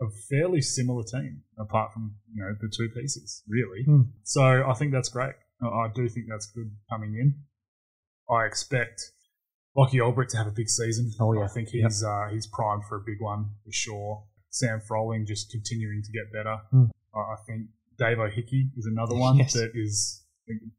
a fairly similar team apart from you know the two pieces, really. Hmm. So I think that's great. I do think that's good coming in. I expect Lockie Olbrich to have a big season. Oh, yeah. I think Yep. he's uh, he's primed for a big one for sure. Sam Froling just continuing to get better. Hmm. I I think Dave O'Hickey is another one Yes. that is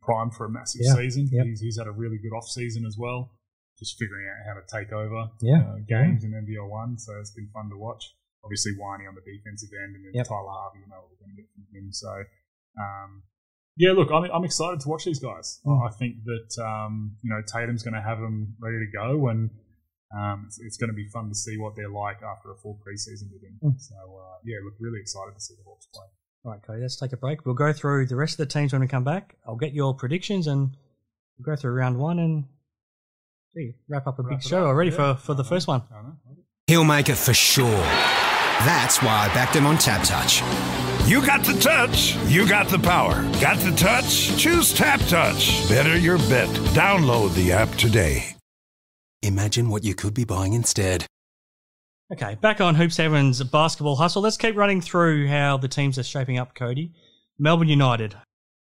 primed for a massive Yeah. season. Yep. He's, he's had a really good off season as well just figuring out how to take over Yeah. uh, games in NBL one. So it's been fun to watch. Obviously, Winey on the defensive end, and then Yep. Tyler Harvey. You know what we're going to get from him. So, um, yeah, look, I'm, I'm excited to watch these guys. Mm. I think that um, you know Tatum's going to have them ready to go, and um, it's, it's going to be fun to see what they're like after a full preseason with him. Mm. So, uh, yeah, look, really excited to see the Hawks play. All right, Cody, let's take a break. We'll go through the rest of the teams when we come back. I'll get your predictions and we'll go through round one and gee, wrap up a Wrap big show up, already yeah. for, for the first one. I don't know. He'll make it for sure. That's why I backed him on TABtouch. You got the touch. You got the power. Got the touch? Choose TABtouch. Better your bet. Download the app today. Imagine what you could be buying instead. Okay, back on Hoops Heaven's basketball hustle. Let's keep running through how the teams are shaping up, Cody. Melbourne United.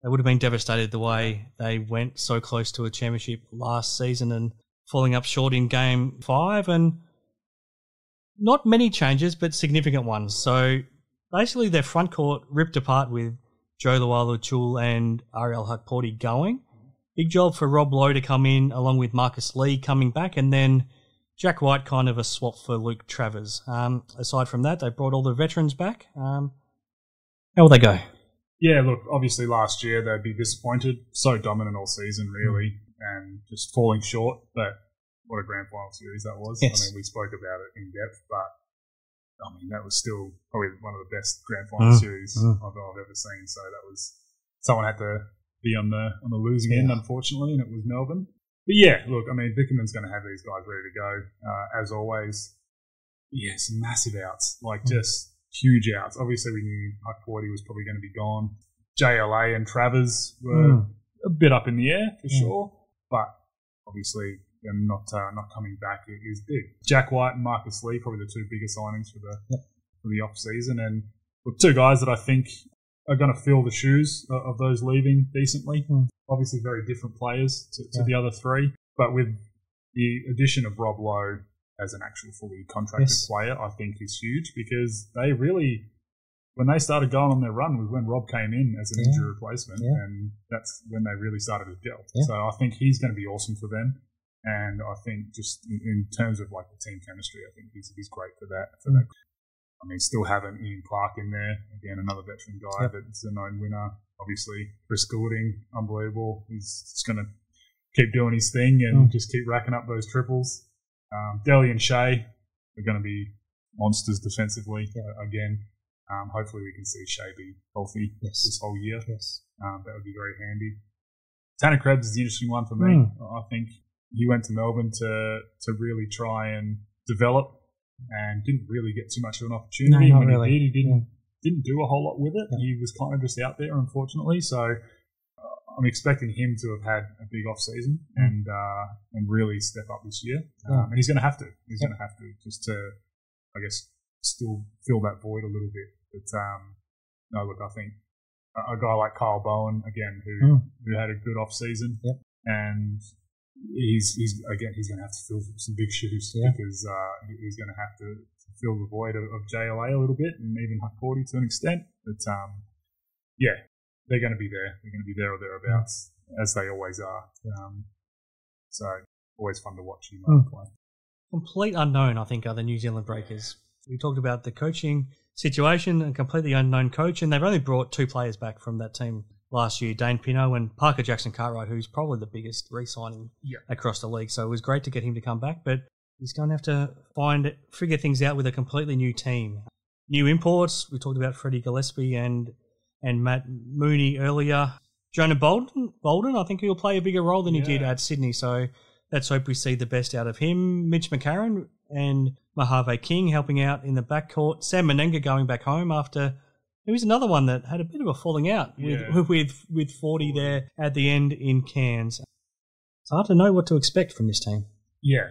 They would have been devastated the way they went so close to a championship last season and falling up short in game five. And not many changes, but significant ones. So basically, their front court ripped apart with Jo Lual-Acuil and Ariel Hukporti going. Big job for Rob Loe to come in along with Marcus Lee coming back, and then Jack White kind of a swap for Luke Travers. Um, aside from that, they brought all the veterans back. Um, how will they go? Yeah, look, obviously last year they'd be disappointed. So dominant all season, really, and just falling short. But what a grand final series that was. Yes. I mean, we spoke about it in depth, but I mean, that was still probably one of the best grand final Mm, series mm. I've, I've ever seen. So that was, someone had to be on the on the losing end, unfortunately, and it was Melbourne. But yeah, look, I mean, Vickerman's going to have these guys ready to go uh, as always. Yeah, some massive outs, like just huge outs. Obviously, we knew Hukporti was probably going to be gone. JLA and Travers were a bit up in the air for sure, but obviously them not uh, not coming back is big. Jack White and Marcus Lee probably the two biggest signings for the for the off season, and look, two guys that I think are going to fill the shoes of, those leaving decently. Obviously, very different players to, to the other three, but with the addition of Rob Loe as an actual fully contracted Yes. player, I think is huge because they really. When they started going on their run was when Rob came in as an Yeah. injury replacement, Yeah. and that's when they really started to gel. Yeah. So I think he's going to be awesome for them. And I think just in, in terms of like the team chemistry, I think he's, he's great for that. For that. I mean, still having Ian Clark in there again, another veteran guy Yep. that's a known winner. Obviously, Chris Goulding, unbelievable. He's just going to keep doing his thing and Mm. just keep racking up those triples. Um, Deli and Shea are going to be monsters defensively uh, again. Um, hopefully, we can see Shea be healthy Yes. this whole year. Yes. Um, that would be very handy. Tanner Krebs is the interesting one for me. Mm. I think he went to Melbourne to to really try and develop, and didn't really get too much of an opportunity. No, when really. he did, he didn't didn't do a whole lot with it. He was kind of just out there, unfortunately. So uh, I'm expecting him to have had a big off season and uh, and really step up this year. Um, and he's going to have to. He's Yeah. going to have to just to, I guess, still fill that void a little bit. But um, no, look, I think a, a guy like Kyle Bowen again, who Mm. who had a good off season, Yep. and he's he's again he's going to have to fill some big shoes Yeah. because uh, he's going to have to fill the void of, of JLA a little bit and even Huck to an extent. But um, yeah, they're going to be there. They're going to be there or thereabouts as they always are. Um, so always fun to watch him Mm. play. complete unknown, I think, are the New Zealand Breakers. We talked about the coaching situation, a completely unknown coach, and they've only brought two players back from that team last year, Dane Pineau and Parker Jackson Cartwright, who's probably the biggest re-signing Yeah. across the league. So it was great to get him to come back, but he's going to have to find figure things out with a completely new team. New imports. We talked about Freddie Gillespie and and Matt Mooney earlier. Jonah Bolden, Bolden, I think he'll play a bigger role than he did at Sydney. So let's hope we see the best out of him. Mitch McCarron and Mojave King helping out in the backcourt. Sam Mennenga going back home after he was another one that had a bit of a falling out Yeah. with, with with 40 there at the end in Cairns. It's hard to know what to expect from this team. Yeah,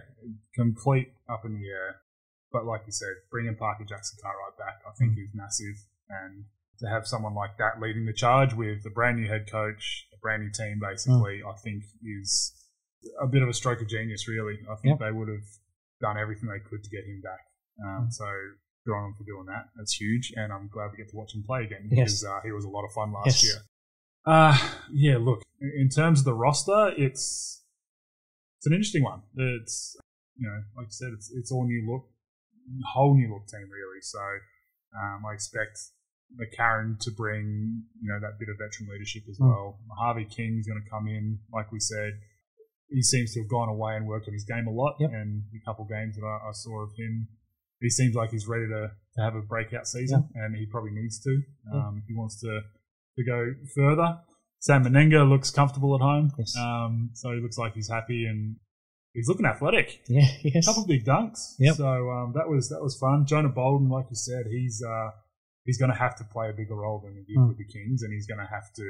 complete up in the air. But like you said, bringing Parker Jackson Cartwright back, I think, is massive. And to have someone like that leading the charge with a brand new head coach, a brand new team, basically, I think is a bit of a stroke of genius, really. I think Yep. they would have done everything they could to get him back. Um, So good on them for doing that. That's huge. And I'm glad we get to watch him play again Yes. because uh, he was a lot of fun last Yes. year. Uh, yeah, look, in terms of the roster, it's it's an interesting one. It's you know, like I said, it's it's all new look, whole new look team really. So um, I expect McCarron to bring you know that bit of veteran leadership as Mm. well. Harvey King's going to come in, like we said. He seems to have gone away and worked on his game a lot, Yep. and a couple of games that I, I saw of him, he seems like he's ready to, to have a breakout season, and he probably needs to. Um, He wants to to go further. Sam Mennenga looks comfortable at home, Yes. um, so he looks like he's happy and he's looking athletic. Yeah, yes. A couple big dunks. Yep. So um, that was that was fun. Jonah Bolden, like you said, he's uh, he's going to have to play a bigger role than he did Mm. with the Kings, and he's going to have to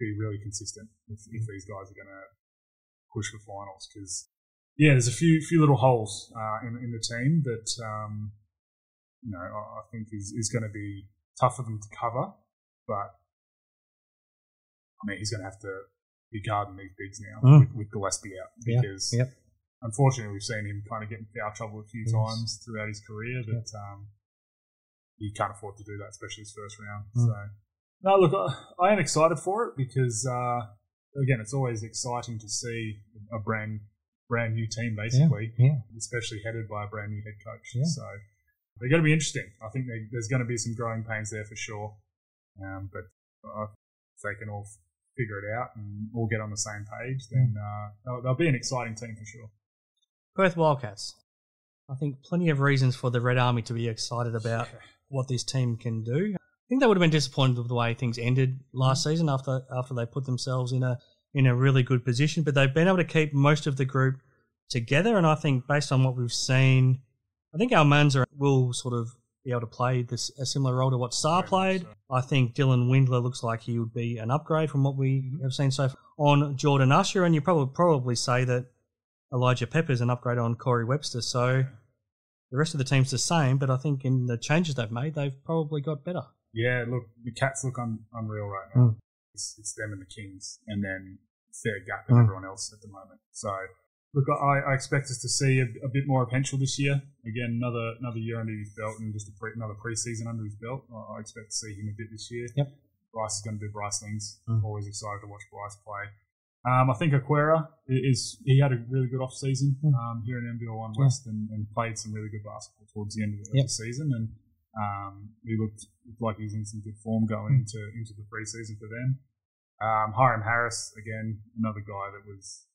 be really consistent if, if these guys are going to push for finals. Because yeah, there's a few few little holes uh, in in the team that um, you know I, think is is going to be tough for them to cover, but I mean he's going to have to be guarding these bigs now Mm. with, with Gillespie out Yeah, because yep. unfortunately, we've seen him kind of get in foul trouble a few Yes. times throughout his career that um, he can't afford to do that, especially his first round. Mm. So, no, look, I, I am excited for it because, uh, again, it's always exciting to see a brand brand new team, basically, yeah. especially headed by a brand new head coach. Yeah. So, they're going to be interesting. I think they, there's going to be some growing pains there for sure. Um, but uh, if they can all figure it out and all get on the same page, then uh, they'll, they'll be an exciting team for sure. Perth Wildcats. I think plenty of reasons for the Red Army to be excited about what this team can do. I think they would have been disappointed with the way things ended last season after after they put themselves in a in a really good position. But they've been able to keep most of the group together, and I think based on what we've seen, I think Almanza will sort of be able to play this a similar role to what Sarr played. I think Dylan Windler looks like he would be an upgrade from what we have seen so far on Jordan Usher, and you probably probably say that Elijah Pepper's an upgrade on Corey Webster. So the rest of the team's the same, but I think in the changes they've made, they've probably got better. Yeah, look, the Cats look un- unreal right now. Mm. It's, it's them and the Kings, and then fair gap with Mm. everyone else at the moment. So, look, I, I expect us to see a, a bit more of Henshall this year. Again, another another year under his belt, and just a pre, another preseason under his belt. I, I expect to see him a bit this year. Yep. Bryce is going to do Bryce things. Mm. Always excited to watch Bryce play. Um, I think Aquera is he had a really good off season Mm. um, here in NBL One Yeah. West and, and played some really good basketball towards the end of the, Yep. the season and um, he looked, looked like he was in some good form going Mm. into into the preseason for them. Um, Hyrum Harris again, another guy that was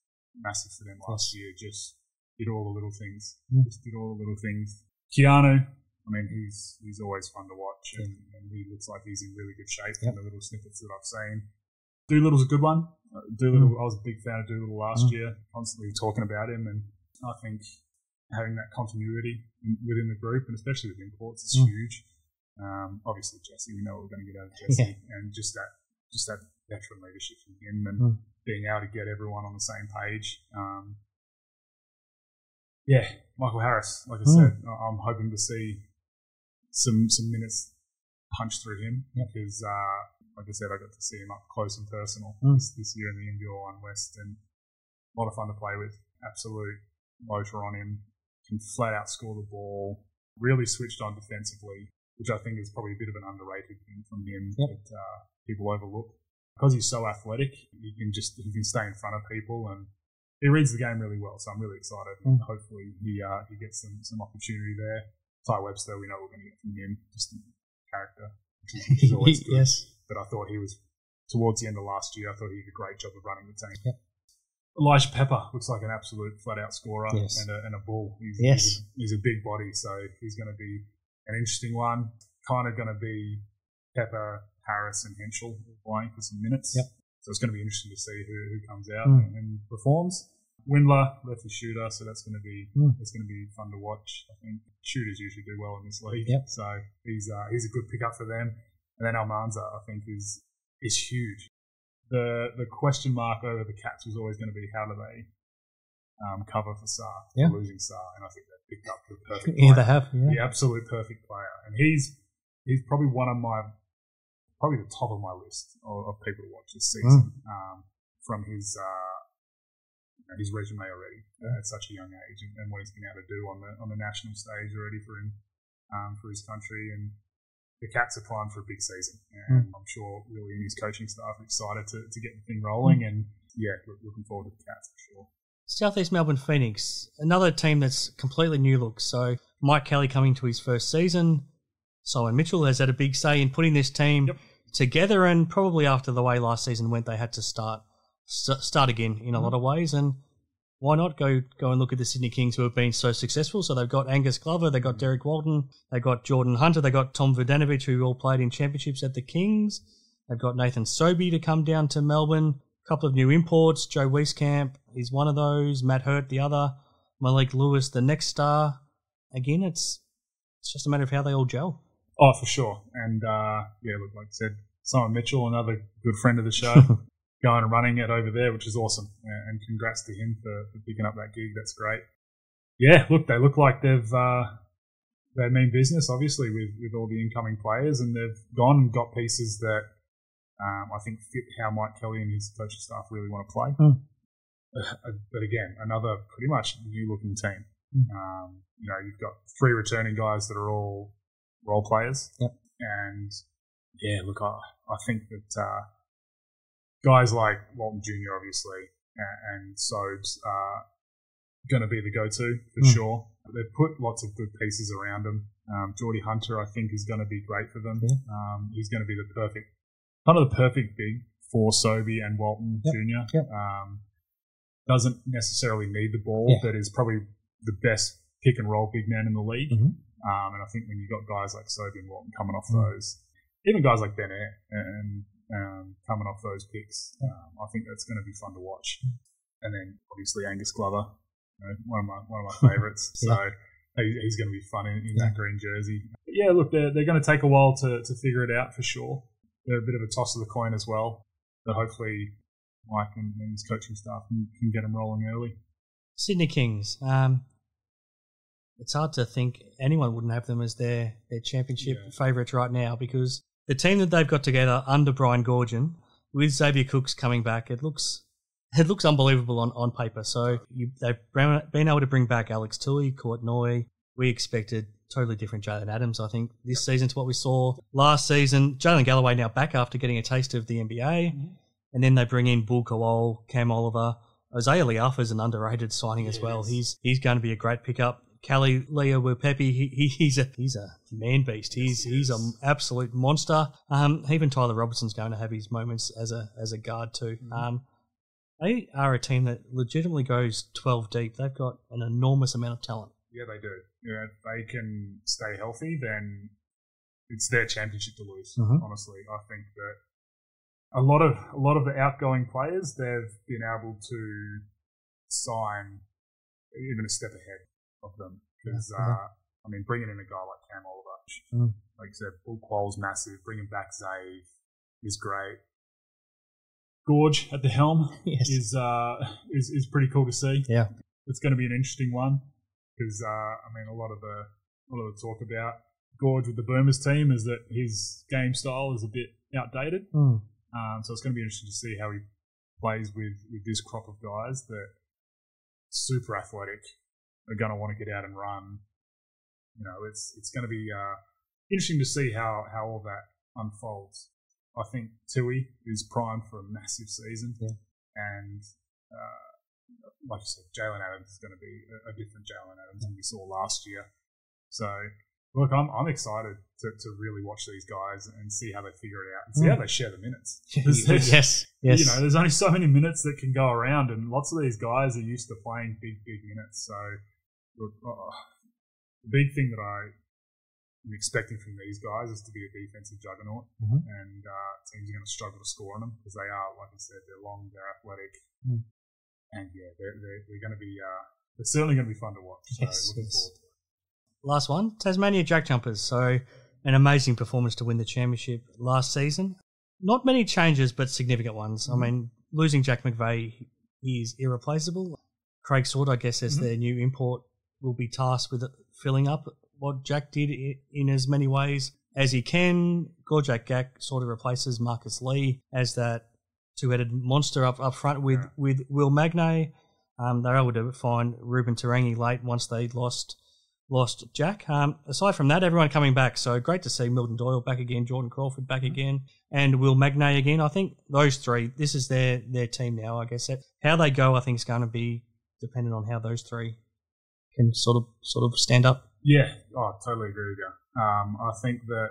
massive for them last year. Just did all the little things. Mm. Just did all the little things. Keanu, I mean, he's he's always fun to watch, and, and he looks like he's in really good shape from the little snippets that I've seen. Doolittle's a good one. Uh, Doolittle, I was a big fan of Doolittle last Mm. year, constantly talking about him, and I think having that continuity in, within the group, and especially with imports, is Mm. huge. Um, obviously, Jesse, we know what we're going to get out of Jesse, and just that, just that veteran leadership from him, and Mm. being able to get everyone on the same page. Um, yeah, Michael Harris, like I Mm. said, I'm hoping to see some some minutes punch through him because, uh, like I said, I got to see him up close and personal Mm. this, this year in the NBL One West, and a lot of fun to play with. Absolute motor on him, can flat out score the ball. Really switched on defensively, which I think is probably a bit of an underrated thing from him Yep. that uh, people overlook. Because he's so athletic, he can just he can stay in front of people and he reads the game really well. So I'm really excited. And Mm. hopefully he uh, he gets some some opportunity there. Tai Webster, we know we're going to get from him, just a character, which is, which is always good. yes. But I thought he was towards the end of last year. I thought he did a great job of running the team. Yep. Elijah Pepper looks like an absolute flat out scorer Yes. and, a, and a bull. He's, Yes. he's, a, he's a big body, so he's going to be an interesting one. Kind of going to be Pepper, Harris, and Henshall playing for some minutes. Yep. So it's going to be interesting to see who, who comes out Mm. and, and performs. Windler, lefty shooter, so that's going to be Mm. it's going to be fun to watch. I think shooters usually do well in this league, Yep. so he's uh, he's a good pickup for them. And then Almanza, I think, is is huge. The the question mark over the Cats was always going to be how do they um, cover for Sarr, Yeah. for losing Sarr, and I think they picked up the perfect player. Yeah, they have. Yeah. the absolute perfect player, and he's he's probably one of my probably the top of my list of, of people to watch this season um, from his uh, you know, his resume already at such a young age, and, and what he's been able to do on the on the national stage already for him um, for his country, and the Cats are primed for a big season, and I'm sure Willie and his coaching staff are excited to, to get the thing rolling, and yeah, look, looking forward to the Cats for sure. Southeast Melbourne Phoenix, another team that's completely new look. So Mike Kelly coming to his first season. Simon Mitchell has had a big say in putting this team Yep. Together, and probably after the way last season went, they had to start st- start again in a mm-hmm. lot of ways. And why not go go and look at the Sydney Kings who have been so successful? So they've got Angus Glover, they've got mm-hmm. Derrick Walton, they've got Jordan Hunter, they've got Tom Vodanovich, who all played in championships at the Kings. They've got Nathan Sobey to come down to Melbourne. A couple of new imports. Joe Wieskamp is one of those. Matt Hurt the other. Malik Lewis the next star. Again, it's it's just a matter of how they all gel. Oh, for sure. And uh, yeah, look, like I said, Simon Mitchell, another good friend of the show, going and running it over there, which is awesome. And congrats to him for, for picking up that gig. That's great. Yeah, look, they look like they've uh, they mean business, obviously, with, with all the incoming players, and they've gone and got pieces that um, I think fit how Mike Kelly and his coaching staff really want to play. Mm. Uh, but again, another pretty much new looking team. Mm. Um, you know, you've got three returning guys that are all role players. Yep. And yeah, look, I, I think that uh, guys like Walton Jr., obviously, and, and Sobes are going to be the go to for Mm. sure. They've put lots of good pieces around them. Um, Geordie Hunter, I think, is going to be great for them. Yeah. Um, he's going to be the perfect, kind of the perfect big for Sobey and Walton Yep. Jr. Yep. Um, doesn't necessarily need the ball, Yeah. but is probably the best pick and roll big man in the league. Mhm. Um, and I think when you've got guys like Sobey and Walton coming off Mm. those, even guys like Ben Ayre and um, coming off those picks, um, I think that's going to be fun to watch. And then obviously Angus Glover, you know, one of my one of my favourites. Yeah. So he's going to be fun in, in that green jersey. But yeah, look, they're they're going to take a while to to figure it out for sure. They're a bit of a toss of the coin as well. But hopefully Mike and, and his coaching staff can, can get them rolling early. Sydney Kings. Um, it's hard to think anyone wouldn't have them as their, their championship Yeah. favourites right now because the team that they've got together under Brian Goorjian with Xavier Cooks coming back, it looks it looks unbelievable on, on paper. So you, they've been able to bring back Alex Tui, Courtney. We expected totally different Jalen Adams, I think, this season to what we saw last season. Jaylin Galloway now back after getting a taste of the NBA. Mm-hmm. And then they bring in Bul Kuol, Cam Oliver. Isaiah Lealfa is an underrated signing as well. He's he's going to be a great pickup. Callie Leo Pepe, he, he, he's a he's a man beast. He's he's an absolute monster. Um, even Tyler Robertson's going to have his moments as a as a guard too. Um, they are a team that legitimately goes twelve deep. They've got an enormous amount of talent. Yeah, they do. If they can stay healthy, then it's their championship to lose. Mhm. Honestly, I think that a lot of a lot of the outgoing players they've been able to sign even a step ahead of them because Yeah. uh, I mean, bringing in a guy like Cam Oliver, Mm. like I said, Bul Kuol's massive. Bringing back Zave is great. Goorj at the helm Yes. is uh is is pretty cool to see Yeah. it's going to be an interesting one because uh, I mean a lot of the a lot of the talk about Goorj with the Boomers team is that his game style is a bit outdated. Mm. Um, so it's going to be interesting to see how he plays with with this crop of guys that super athletic are going to want to get out and run. You know, it's it's going to be uh, interesting to see how how all that unfolds. I think Tui is primed for a massive season, Yeah. and uh, like you said, Jalen Adams is going to be a, a different Jalen Adams than we saw last year. So, look, I'm, I'm excited to, to really watch these guys and see how they figure it out and see how they share the minutes. Yes, yes. You know, there's only so many minutes that can go around, and lots of these guys are used to playing big, big minutes. So, look, uh, the big thing that I am expecting from these guys is to be a defensive juggernaut, Mhm. and uh, teams are going to struggle to score on them because they are, like I said, they're long, they're athletic, Mm. and yeah, they're, they're, they're going to be. Uh, they're certainly going to be fun to watch. So, Yes, looking yes. forward to. Last one, Tasmania Jack Jumpers. So, an amazing performance to win the championship last season. Not many changes, but significant ones. I mean, losing Jack McVeigh is irreplaceable. Craig Sword, I guess, as their new import, will be tasked with filling up what Jack did in as many ways as he can. Gorjok Gak sort of replaces Marcus Lee as that two-headed monster up, up front with, with Will Magnay. Um, they're able to find Reuben Te Rangi late once they lost lost Jack. Um, aside from that, everyone coming back. So great to see Milton Doyle back again, Jordan Crawford back again, and Will Magnay again. I think those three, this is their their team now. I guess how they go, I think, is going to be dependent on how those three can sort of sort of stand up. Yeah, oh, I totally agree with you. Um, I think that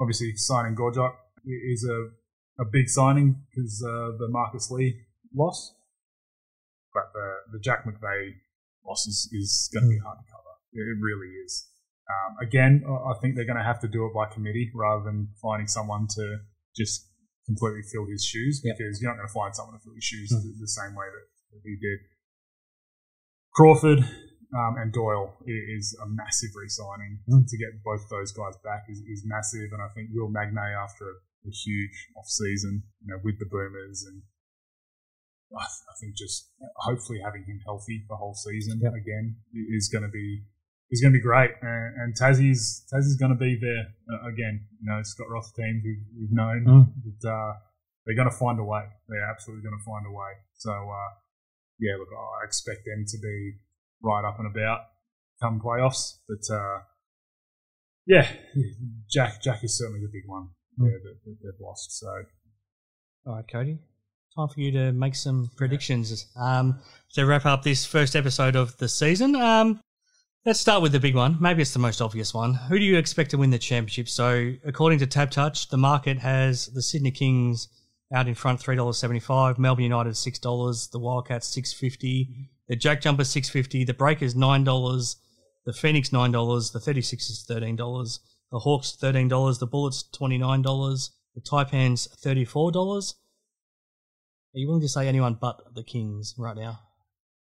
obviously signing Gorjok is a, a big signing because uh, the Marcus Lee loss, but the, the Jack McVeigh loss is, is going to be hard to cover. It, really is. Um, again, I think they're going to have to do it by committee rather than finding someone to just completely fill his shoes Yeah. because you're not going to find someone to fill his shoes the, the same way that, that he did. Crawford um, and Doyle is a massive re-signing to get both those guys back is, is massive, and I think Will Magnay after a, a huge off season, you know, with the Boomers, and I, th- I think just hopefully having him healthy the whole season Yep. again is going to be is going to be great, and, and Tassie's Tassie's going to be there uh, again. You know, Scott Roth teams we've, we've known Mm. that uh, they're going to find a way. They're absolutely going to find a way. So. Uh, yeah, look, I expect them to be right up and about come playoffs. But uh, yeah, Jack Jack is certainly the big one Mm. yeah, that, that they've lost. So All right, Cody. Time for you to make some predictions um, to wrap up this first episode of the season. Um, let's start with the big one. Maybe it's the most obvious one. Who do you expect to win the championship? So, according to TABtouch, the market has the Sydney Kings out in front, three dollars seventy-five. Melbourne United six dollars. The Wildcats six fifty. The Jack Jumpers six fifty. The Breakers nine dollars. The Phoenix nine dollars. The Thirty Six is thirteen dollars. The Hawks thirteen dollars. The Bullets twenty nine dollars. The Taipans thirty four dollars. Are you willing to say anyone but the Kings right now?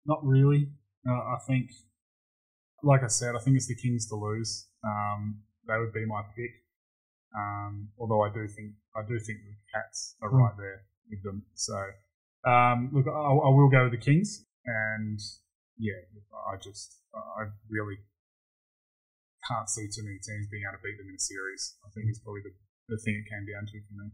Not really. Uh, I think, like I said, I think it's the Kings to lose. Um, they would be my pick. Um, although I do think I do think the Cats are Hmm. right there with them. So um, look, I, I will go with the Kings, and yeah, I just I really can't see too many teams being able to beat them in a series. I think it's probably the, the thing it came down to for me.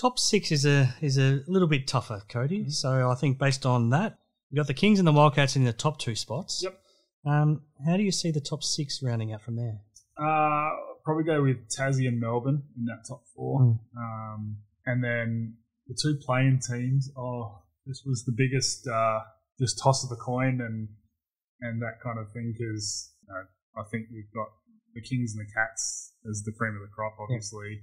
Top six is a is a little bit tougher, Cody. So I think based on that, you got the Kings and the Wildcats in the top two spots. Yep. Um, how do you see the top six rounding out from there? Uh, probably go with Tassie and Melbourne in that top four. Mm. Um, and then the two playing teams. Oh, this was the biggest uh, just toss of the coin and and that kind of thing because you know, I think we've got the Kings and the Cats as the cream of the crop. Obviously,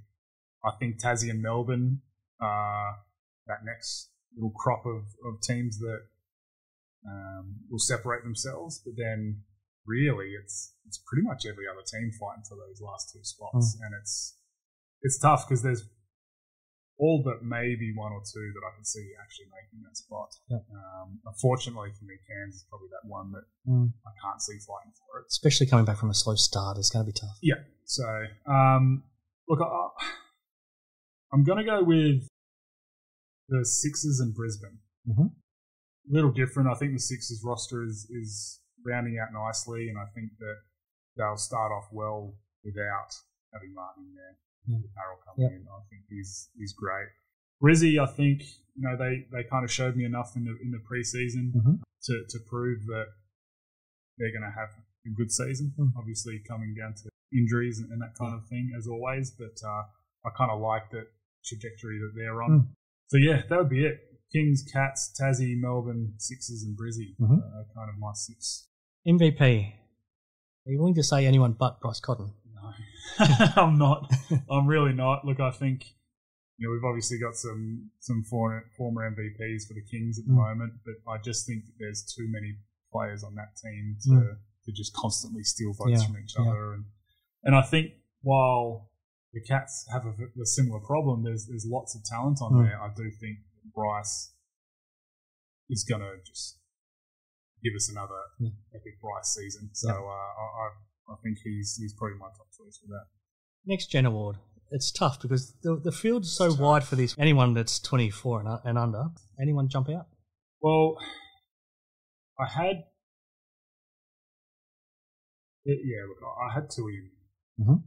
I think Tassie and Melbourne are that next little crop of, of teams that um, will separate themselves. But then, really, it's it's pretty much every other team fighting for those last two spots, and it's it's tough because there's all but maybe one or two that I can see actually making that spot. Yep. Um, unfortunately for me, Cairns is probably that one that Mm. I can't see fighting for it. Especially coming back from a slow start, it's going to be tough. Yeah. So, um, look, I, I'm going to go with the Sixers and Brisbane. Mhm. A little different. I think the Sixers roster is, is rounding out nicely, and I think that they'll start off well without having Martin there. With Harrell coming Yep. in, I think he's he's great. Brizzy, I think you know they, they kind of showed me enough in the in the preseason Mhm. to, to prove that they're going to have a good season. Mm. Obviously, coming down to injuries and, and that kind of thing as always, but uh, I kind of like that trajectory that they're on. Mm. So yeah, that would be it. Kings, Cats, Tassie, Melbourne, Sixers, and Brizzy Mhm. uh, are kind of my six. MVP. Are you willing to say anyone but Bryce Cotton? I'm not. I'm really not. Look, I think you know we've obviously got some some former former MVPs for the Kings at the Mm. moment, but I just think that there's too many players on that team to Mm. to just constantly steal votes Yeah, from each yeah. other, and and I think while the Cats have a, a similar problem, there's there's lots of talent on Mm. there. I do think Bryce is going to just give us another Mm. epic Bryce season. So Yeah. uh, I, I I think he's he's probably my top choice for that. Next Gen Award. It's tough because the, the field's so wide for this. Anyone that's 24 and, and under, anyone jump out? Well, I had, yeah, look, I had two in, Mhm.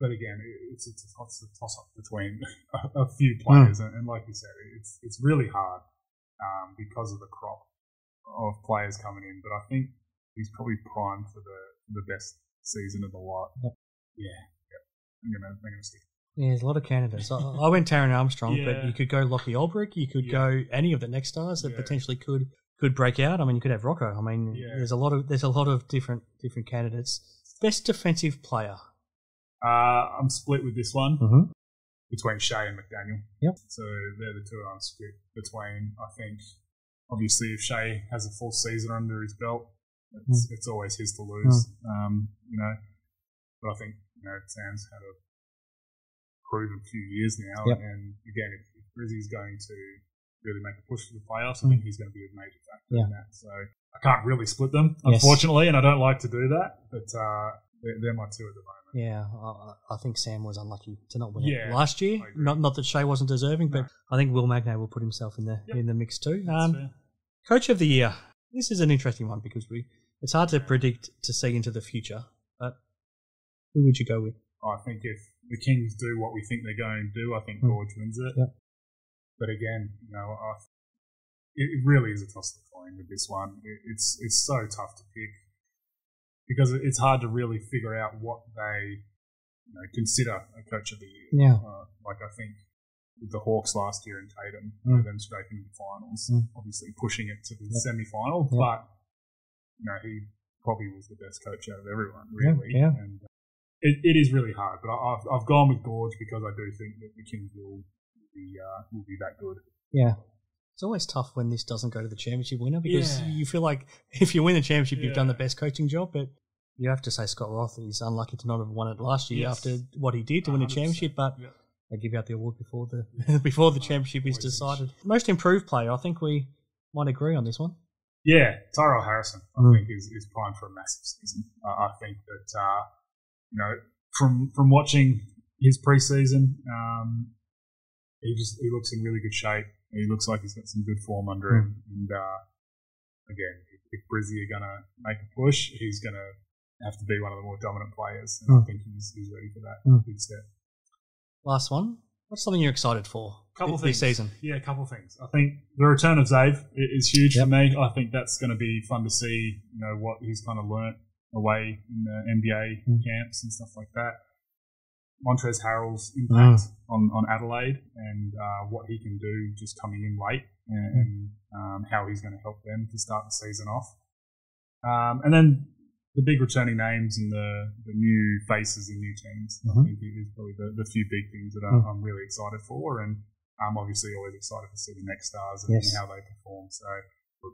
but again, it's it's a toss, a toss up between a, a few players, and, and like you said, it's it's really hard um, because of the crop of players coming in. But I think he's probably primed for the the best season of the lot. Yep. Yeah, yeah. I'm gonna I'm gonna stick. Yeah, there's a lot of candidates. I, I went Taran Armstrong, but you could go Lockie Olbrich. You could Yeah. go any of the next stars that Yeah. potentially could could break out. I mean, you could have Rocco. I mean, Yeah. there's a lot of there's a lot of different different candidates. Best defensive player. Uh, I'm split with this one. Mm-hmm. between Shea and McDaniel. Yep. So they're the two I'm split between. I think, obviously, if Shea has a full season under his belt, it's, Mm. it's always his to lose. Um, you know, but I think you know Sam's had a proven few years now, Yep. and again, if, if Brizzy's going to really make a push for the playoffs, I Mm. think he's going to be a major factor Yeah. in that. So I can't really split them, Yes. unfortunately, and I don't like to do that, but uh, they're, they're my two at the moment. Yeah, I, I think Sam was unlucky to not win Yeah, it last year. Not not that Shea wasn't deserving, but I think Will Magnay will put himself in the Yep. in the mix too. Um. Coach of the year. This is an interesting one because we it's hard to predict to see into the future. But who would you go with? I think if the Kings do what we think they're going to do, I think Mm. Goorj wins it. Yep. But again, you know, I, it really is a toss of the coin with this one. It, it's it's so tough to pick because it's hard to really figure out what they you know, consider a coach of the year. Yeah. Uh, like I think the Hawks last year in Tatum, Mm. them scraping the finals, Mm. obviously pushing it to the Yep. semi-final, Yep. but you know he probably was the best coach out of everyone, really. yeah. And uh, it, it is really hard, but I, I've I've gone with Goorj because I do think that the Kings will be uh, will be that good. Yeah. It's always tough when this doesn't go to the championship winner because Yeah. you feel like if you win the championship, you've done the best coaching job. But you have to say Scott Roth is unlucky to not have won it last year Yes. after what he did to win a 100%. championship, but Yeah. They give out the award before the before the championship is decided. Most improved player, I think we might agree on this one. Yeah, Tyrell Harrison, I Mm. think, is, is primed for a massive season. Uh, I think that, uh, you know, from from watching his preseason, um, he just he looks in really good shape. He looks like he's got some good form under him. And uh, again, if, if Brizzy are going to make a push, he's going to have to be one of the more dominant players. And I Mm. think he's, he's ready for that Mm. big step. Last one. What's something you're excited for couple this things. season? Yeah, a couple of things. I think the return of Zave is huge Yep. for me. I think that's going to be fun to see. You know what he's kind of learnt away in the NBA Mm. camps and stuff like that. Montrezl Harrell's impact Mm. on, on Adelaide and uh, what he can do just coming in late and, Mm. and um, how he's going to help them to start the season off. Um, and then the big returning names and the, the new faces and new teams. Mhm. I mm-hmm. think is probably the, the few big things that I'm, mm. I'm really excited for. And I'm obviously always excited to see the next stars and, Yes. how they perform. So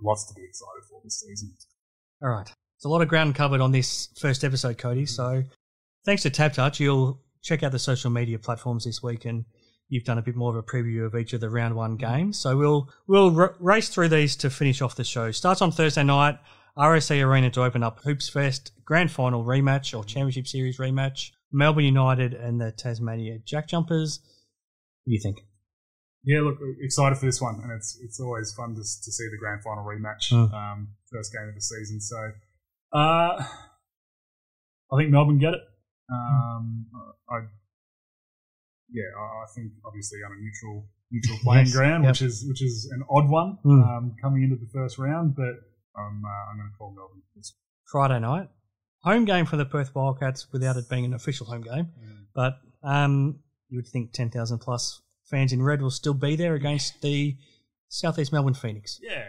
lots to be excited for this season. All right. There's a lot of ground covered on this first episode, Cody. Mm-hmm. So thanks to TABtouch, you'll check out the social media platforms this week and you've done a bit more of a preview of each of the round one mm-hmm. games. So we'll we'll r- race through these to finish off the show. Starts on Thursday night, RAC Arena to open up HoopsFest Grand Final rematch or Championship Series rematch. Melbourne United and the Tasmania Jack Jumpers. What do you think? Yeah, look, excited for this one, and it's it's always fun to, to see the grand final rematch, Mm. um, first game of the season. So, uh, I think Melbourne get it. Um, I, yeah, I think obviously on a neutral neutral playing Yes, ground, yep. which is which is an odd one Mm. um, coming into the first round, but I'm uh, I'm going to call Melbourne. for this. Friday night. Home game for the Perth Wildcats without it being an official home game. But um, you would think 10,000 plus fans in red will still be there against the Southeast Melbourne Phoenix. Yeah,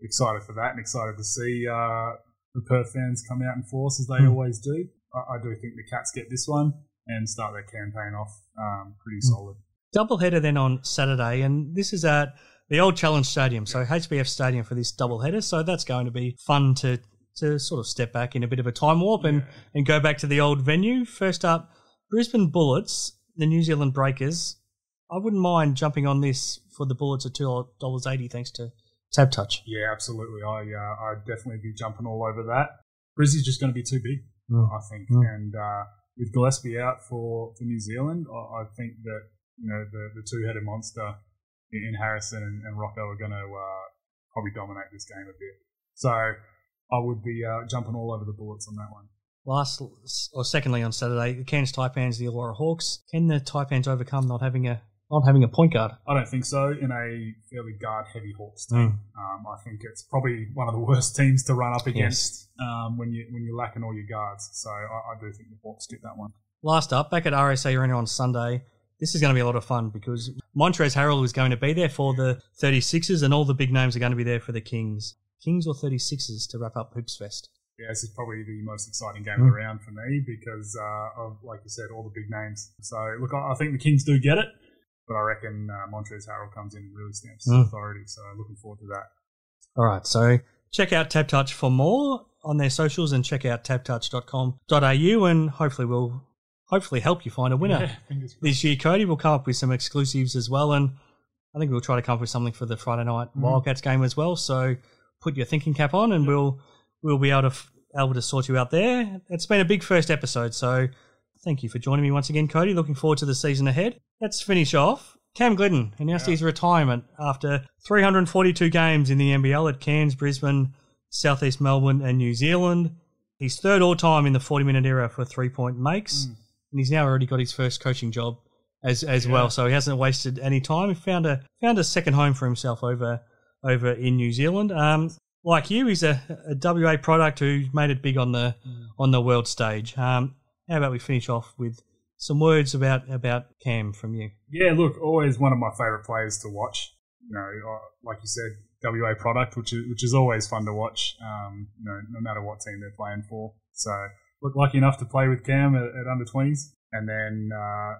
excited for that, and excited to see uh, the Perth fans come out in force as they Mm. always do. I, I do think the Cats get this one and start their campaign off um, pretty Mm. solid. Doubleheader then on Saturday, and this is at the old Challenge Stadium, so HBF Stadium for this doubleheader. So that's going to be fun to to sort of step back in a bit of a time warp and, and go back to the old venue. First up, Brisbane Bullets, the New Zealand Breakers. I wouldn't mind jumping on this for the Bullets at two dollars eighty, thanks to TABtouch. Yeah, absolutely. I uh, I'd definitely be jumping all over that. Brizzy's just going to be too big, Mm. I think, Mm. and uh, with Gillespie out for, for New Zealand, I, I think that you know the, the two headed monster in, Harrison and, and Rocco are going to uh, probably dominate this game a bit. So I would be uh, jumping all over the bullets on that one. Last or secondly on Saturday, the Cairns Taipans, the Illawarra Hawks. Can the Taipans overcome not having a not having a point guard? I don't think so in a fairly guard heavy Hawks team. Um, I think it's probably one of the worst teams to run up against um, when you when you're lacking all your guards. So I, I do think the Hawks get that one. Last up, back at RAC Arena on Sunday. This is going to be a lot of fun because Montrezl Harrell is going to be there for the 36ers and all the big names are going to be there for the Kings. Kings or 36ers to wrap up HoopsFest. Yeah, this is probably the most exciting game Mm. of the round for me because uh, of, like you said, all the big names. So look, I, think the Kings do get it, but I reckon uh, Montrezl Harrell comes in and really stamps Mm. authority. So looking forward to that. All right, so check out TABtouch for more on their socials and check out tabtouch.com.au and hopefully we'll hopefully help you find a winner. Yeah, this year, Cody. We'll come up with some exclusives as well, and I think we'll try to come up with something for the Friday night Mm. Wildcats game as well. So put your thinking cap on, and we'll we'll be able to f- able to sort you out there. It's been a big first episode, so thank you for joining me once again, Cody. Looking forward to the season ahead. Let's finish off. Cam Gliddon announced his retirement after 342 games in the NBL at Cairns, Brisbane, Southeast Melbourne, and New Zealand. He's third all time in the 40 minute era for three point makes, and he's now already got his first coaching job as as well. So he hasn't wasted any time. He found a found a second home for himself over over in New Zealand. Um, like you, he's a, a WA product who made it big on the on the world stage. Um, how about we finish off with some words about about Cam from you? Yeah, look, always one of my favourite players to watch. You know, like you said, WA product, which is which is always fun to watch. Um, you know, no matter what team they're playing for. So, look, lucky enough to play with Cam at, at under twenties, and then uh,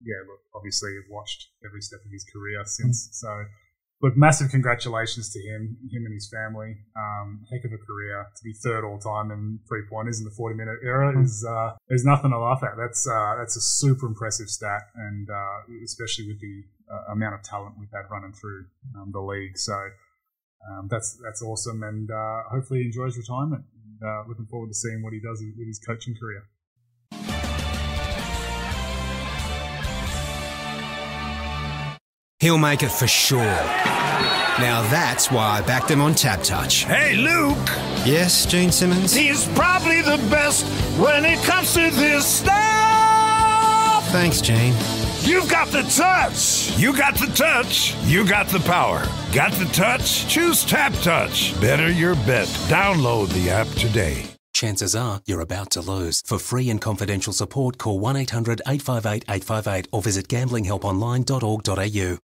yeah, look, obviously I've watched every step of his career since. So, look, massive congratulations to him, him and his family. Um, heck of a career to be third all time in three pointers in the forty minute era Mm-hmm. is uh, there's nothing to laugh at. That's uh, that's a super impressive stat, and uh, especially with the uh, amount of talent we've had running through um, the league. So um, that's that's awesome, and uh, hopefully he enjoys retirement. And, uh, looking forward to seeing what he does with his coaching career. He'll make it for sure. Now that's why I backed him on TABtouch. Hey, Luke, Yes, Gene Simmons? he's probably the best when it comes to this stuff. Thanks, Gene. You've got the touch. You got the touch. You got the power. Got the touch? Choose Tap Touch. Better your bet. Download the app today. Chances are you're about to lose. For free and confidential support, call 1 800 858 858 or visit gamblinghelponline.org.au.